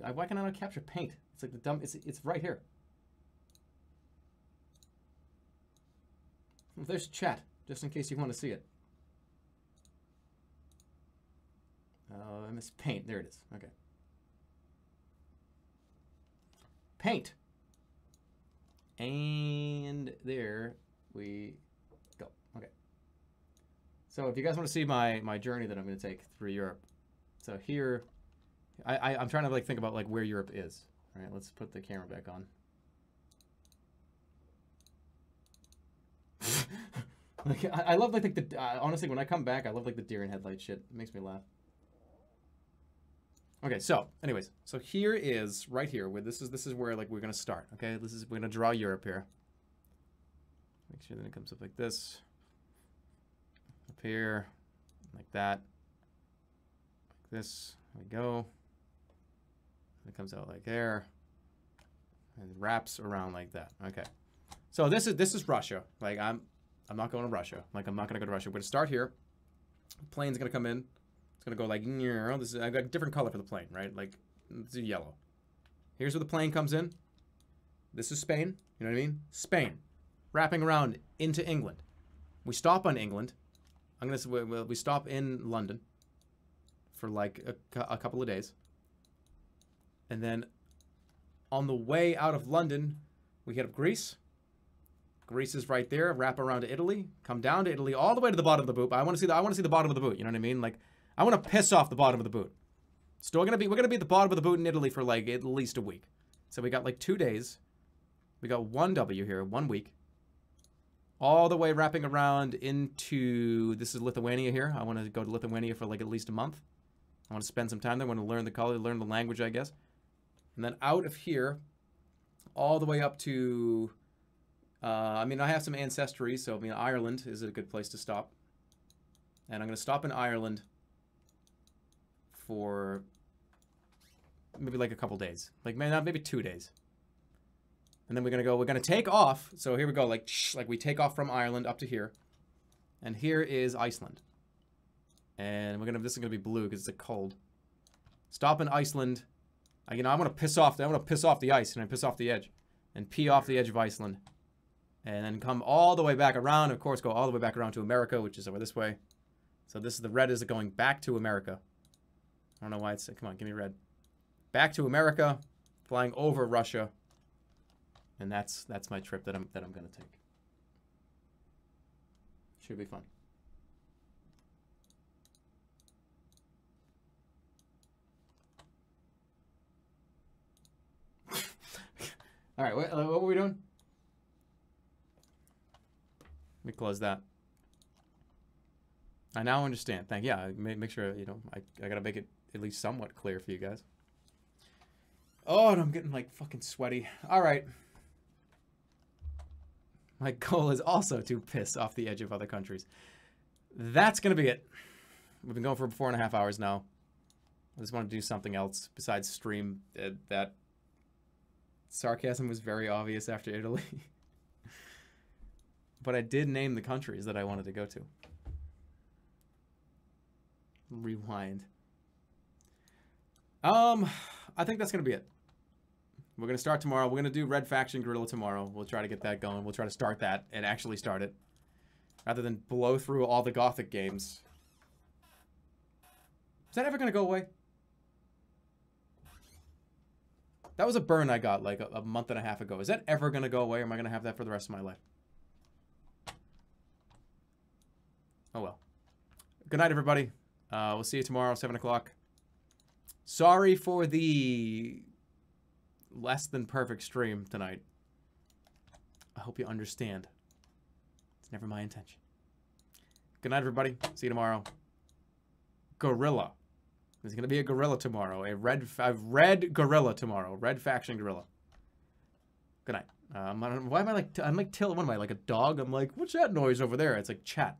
I Why can I not capture paint? It's like the dumb. It's it's right here. There's chat, just in case you want to see it. Uh, I miss paint. There it is. Okay. Paint. And there we go. Okay. So if you guys want to see my my journey that I'm going to take through Europe, so here, I, I I'm trying to like think about like where Europe is. All right, let's put the camera back on. like I, I love like the uh, honestly when I come back I love like the deer in headlight shit. It makes me laugh. Okay, so anyways, so here is right here where this is this is where like we're gonna start. Okay, this is we're gonna draw Europe here. Make sure that it comes up like this, up here, like that, like this. There we go. And it comes out like there, and wraps around like that. Okay, so this is this is Russia. Like I'm I'm not going to Russia. Like I'm not gonna go to Russia. We're gonna start here. Plane's gonna come in. Gonna go like this. Is, I got a different color for the plane, right? Like yellow. Here's where the plane comes in. This is Spain. You know what I mean? Spain, wrapping around into England. We stop on England. I'm gonna we we stop in London for like a, a couple of days, and then on the way out of London, we hit up Greece. Greece is right there. Wrap around to Italy. Come down to Italy, all the way to the bottom of the boot. I want to see the I want to see the bottom of the boot. You know what I mean? Like I want to piss off the bottom of the boot. Still gonna be we're gonna be at the bottom of the boot in Italy for like at least a week. So we got like two days. We got one W here, one week. All the way wrapping around into this is Lithuania here. I want to go to Lithuania for like at least a month. I want to spend some time there. I want to learn the color, learn the language, I guess. And then out of here, all the way up to uh, I mean, I have some ancestry, so I mean, Ireland is a good place to stop. And I'm going to stop in Ireland for maybe like a couple days, like maybe not maybe two days. And then we're gonna go. We're gonna take off. So here we go. Like shh, like we take off from Ireland up to here, and here is Iceland. And we're gonna. This is gonna be blue because it's a cold. Stop in Iceland. I, you know, I want to piss off. I want to piss off the ice and I piss off the edge, and pee off the edge of Iceland, and then come all the way back around. Of course, go all the way back around to America, which is over this way. So this is the red is going back to America. I don't know why it's. Come on, give me red. Back to America, flying over Russia. And that's that's my trip that I'm that I'm gonna take. Should be fun. All right, what, uh, what were we doing? Let me close that. I now understand. Thank you. yeah. Make, make sure you know. I I gotta make it at least somewhat clear for you guys. Oh, and I'm getting like fucking sweaty. All right. My goal is also to piss off the edge of other countries. That's gonna be it. We've been going for four and a half hours now. I just want to do something else besides stream. Uh, that sarcasm was very obvious after Italy. but I did name the countries that I wanted to go to. Rewind. Um, I think that's going to be it. We're going to start tomorrow. We're going to do Red Faction Guerrilla tomorrow. We'll try to get that going. We'll try to start that and actually start it. Rather than blow through all the Gothic games. Is that ever going to go away? That was a burn I got like a, a month and a half ago. Is that ever going to go away or am I going to have that for the rest of my life? Oh well. Good night, everybody. Uh, we'll see you tomorrow, 7 o'clock. Sorry for the less than perfect stream tonight. I hope you understand. It's never my intention. Good night, everybody. See you tomorrow. Gorilla. There's going to be a gorilla tomorrow. A red, a red gorilla tomorrow. Red faction gorilla. Good night. Um, why am I like, I'm like, Till, what am I, like a dog? I'm like, what's that noise over there? It's like chat.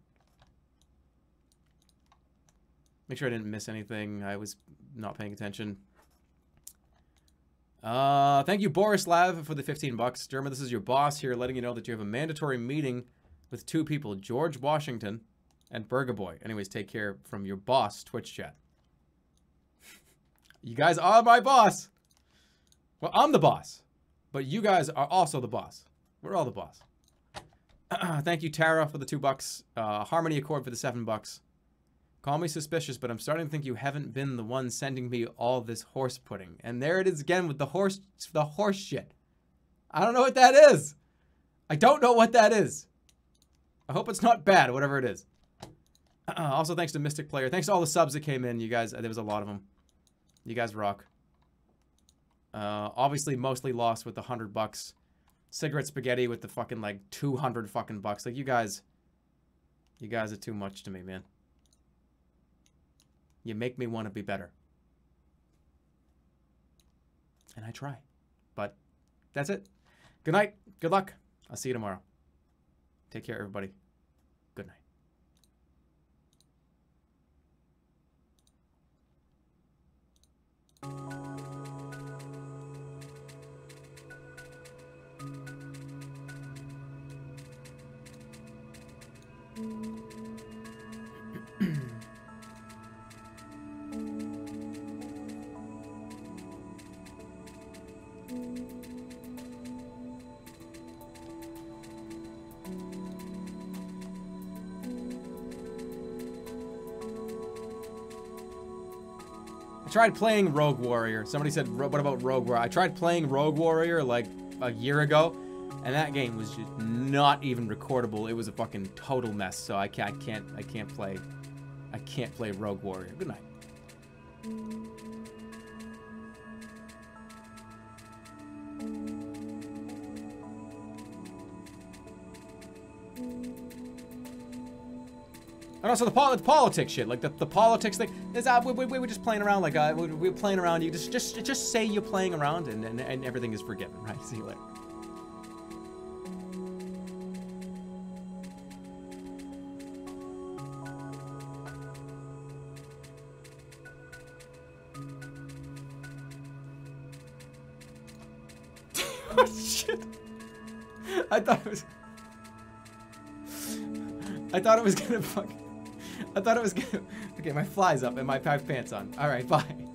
Make sure I didn't miss anything. I was not paying attention. Uh, thank you, Borislav, for the 15 bucks. Jerma, this is your boss here letting you know that you have a mandatory meeting with two people, George Washington and Burger Boy. Anyways, take care from your boss, Twitch chat. you guys are my boss. Well, I'm the boss, but you guys are also the boss. We're all the boss. thank you, Tara, for the two bucks. Uh, Harmony Accord for the seven bucks. Call me suspicious, but I'm starting to think you haven't been the one sending me all this horse pudding. And there it is again with the horse, the horse shit. I don't know what that is. I don't know what that is. I hope it's not bad, whatever it is. Uh, also, thanks to Mystic Player. Thanks to all the subs that came in. You guys, there was a lot of them. You guys rock. Uh, obviously, mostly lost with the 100 bucks. Cigarette Spaghetti with the fucking, like, 200 fucking bucks. Like, you guys, you guys are too much to me, man. You make me want to be better. And I try. But that's it. Good night. Good luck. I'll see you tomorrow. Take care, everybody. Good night. I tried playing Rogue Warrior. Somebody said, what about Rogue Warrior? I tried playing Rogue Warrior like a year ago, and that game was just not even recordable. It was a fucking total mess. So I can't, I can't, I can't play, I can't play Rogue Warrior. Good night. And also the, pol the politics shit, like the, the politics thing. Is uh, we, we, we were just playing around, like uh, we, we were playing around. You just just just say you're playing around, and, and and everything is forgiven, right? See you later. oh shit! I thought it was. I thought it was gonna fuck. I thought it was gonna. Okay, my fly's up and my pants on. All right, bye.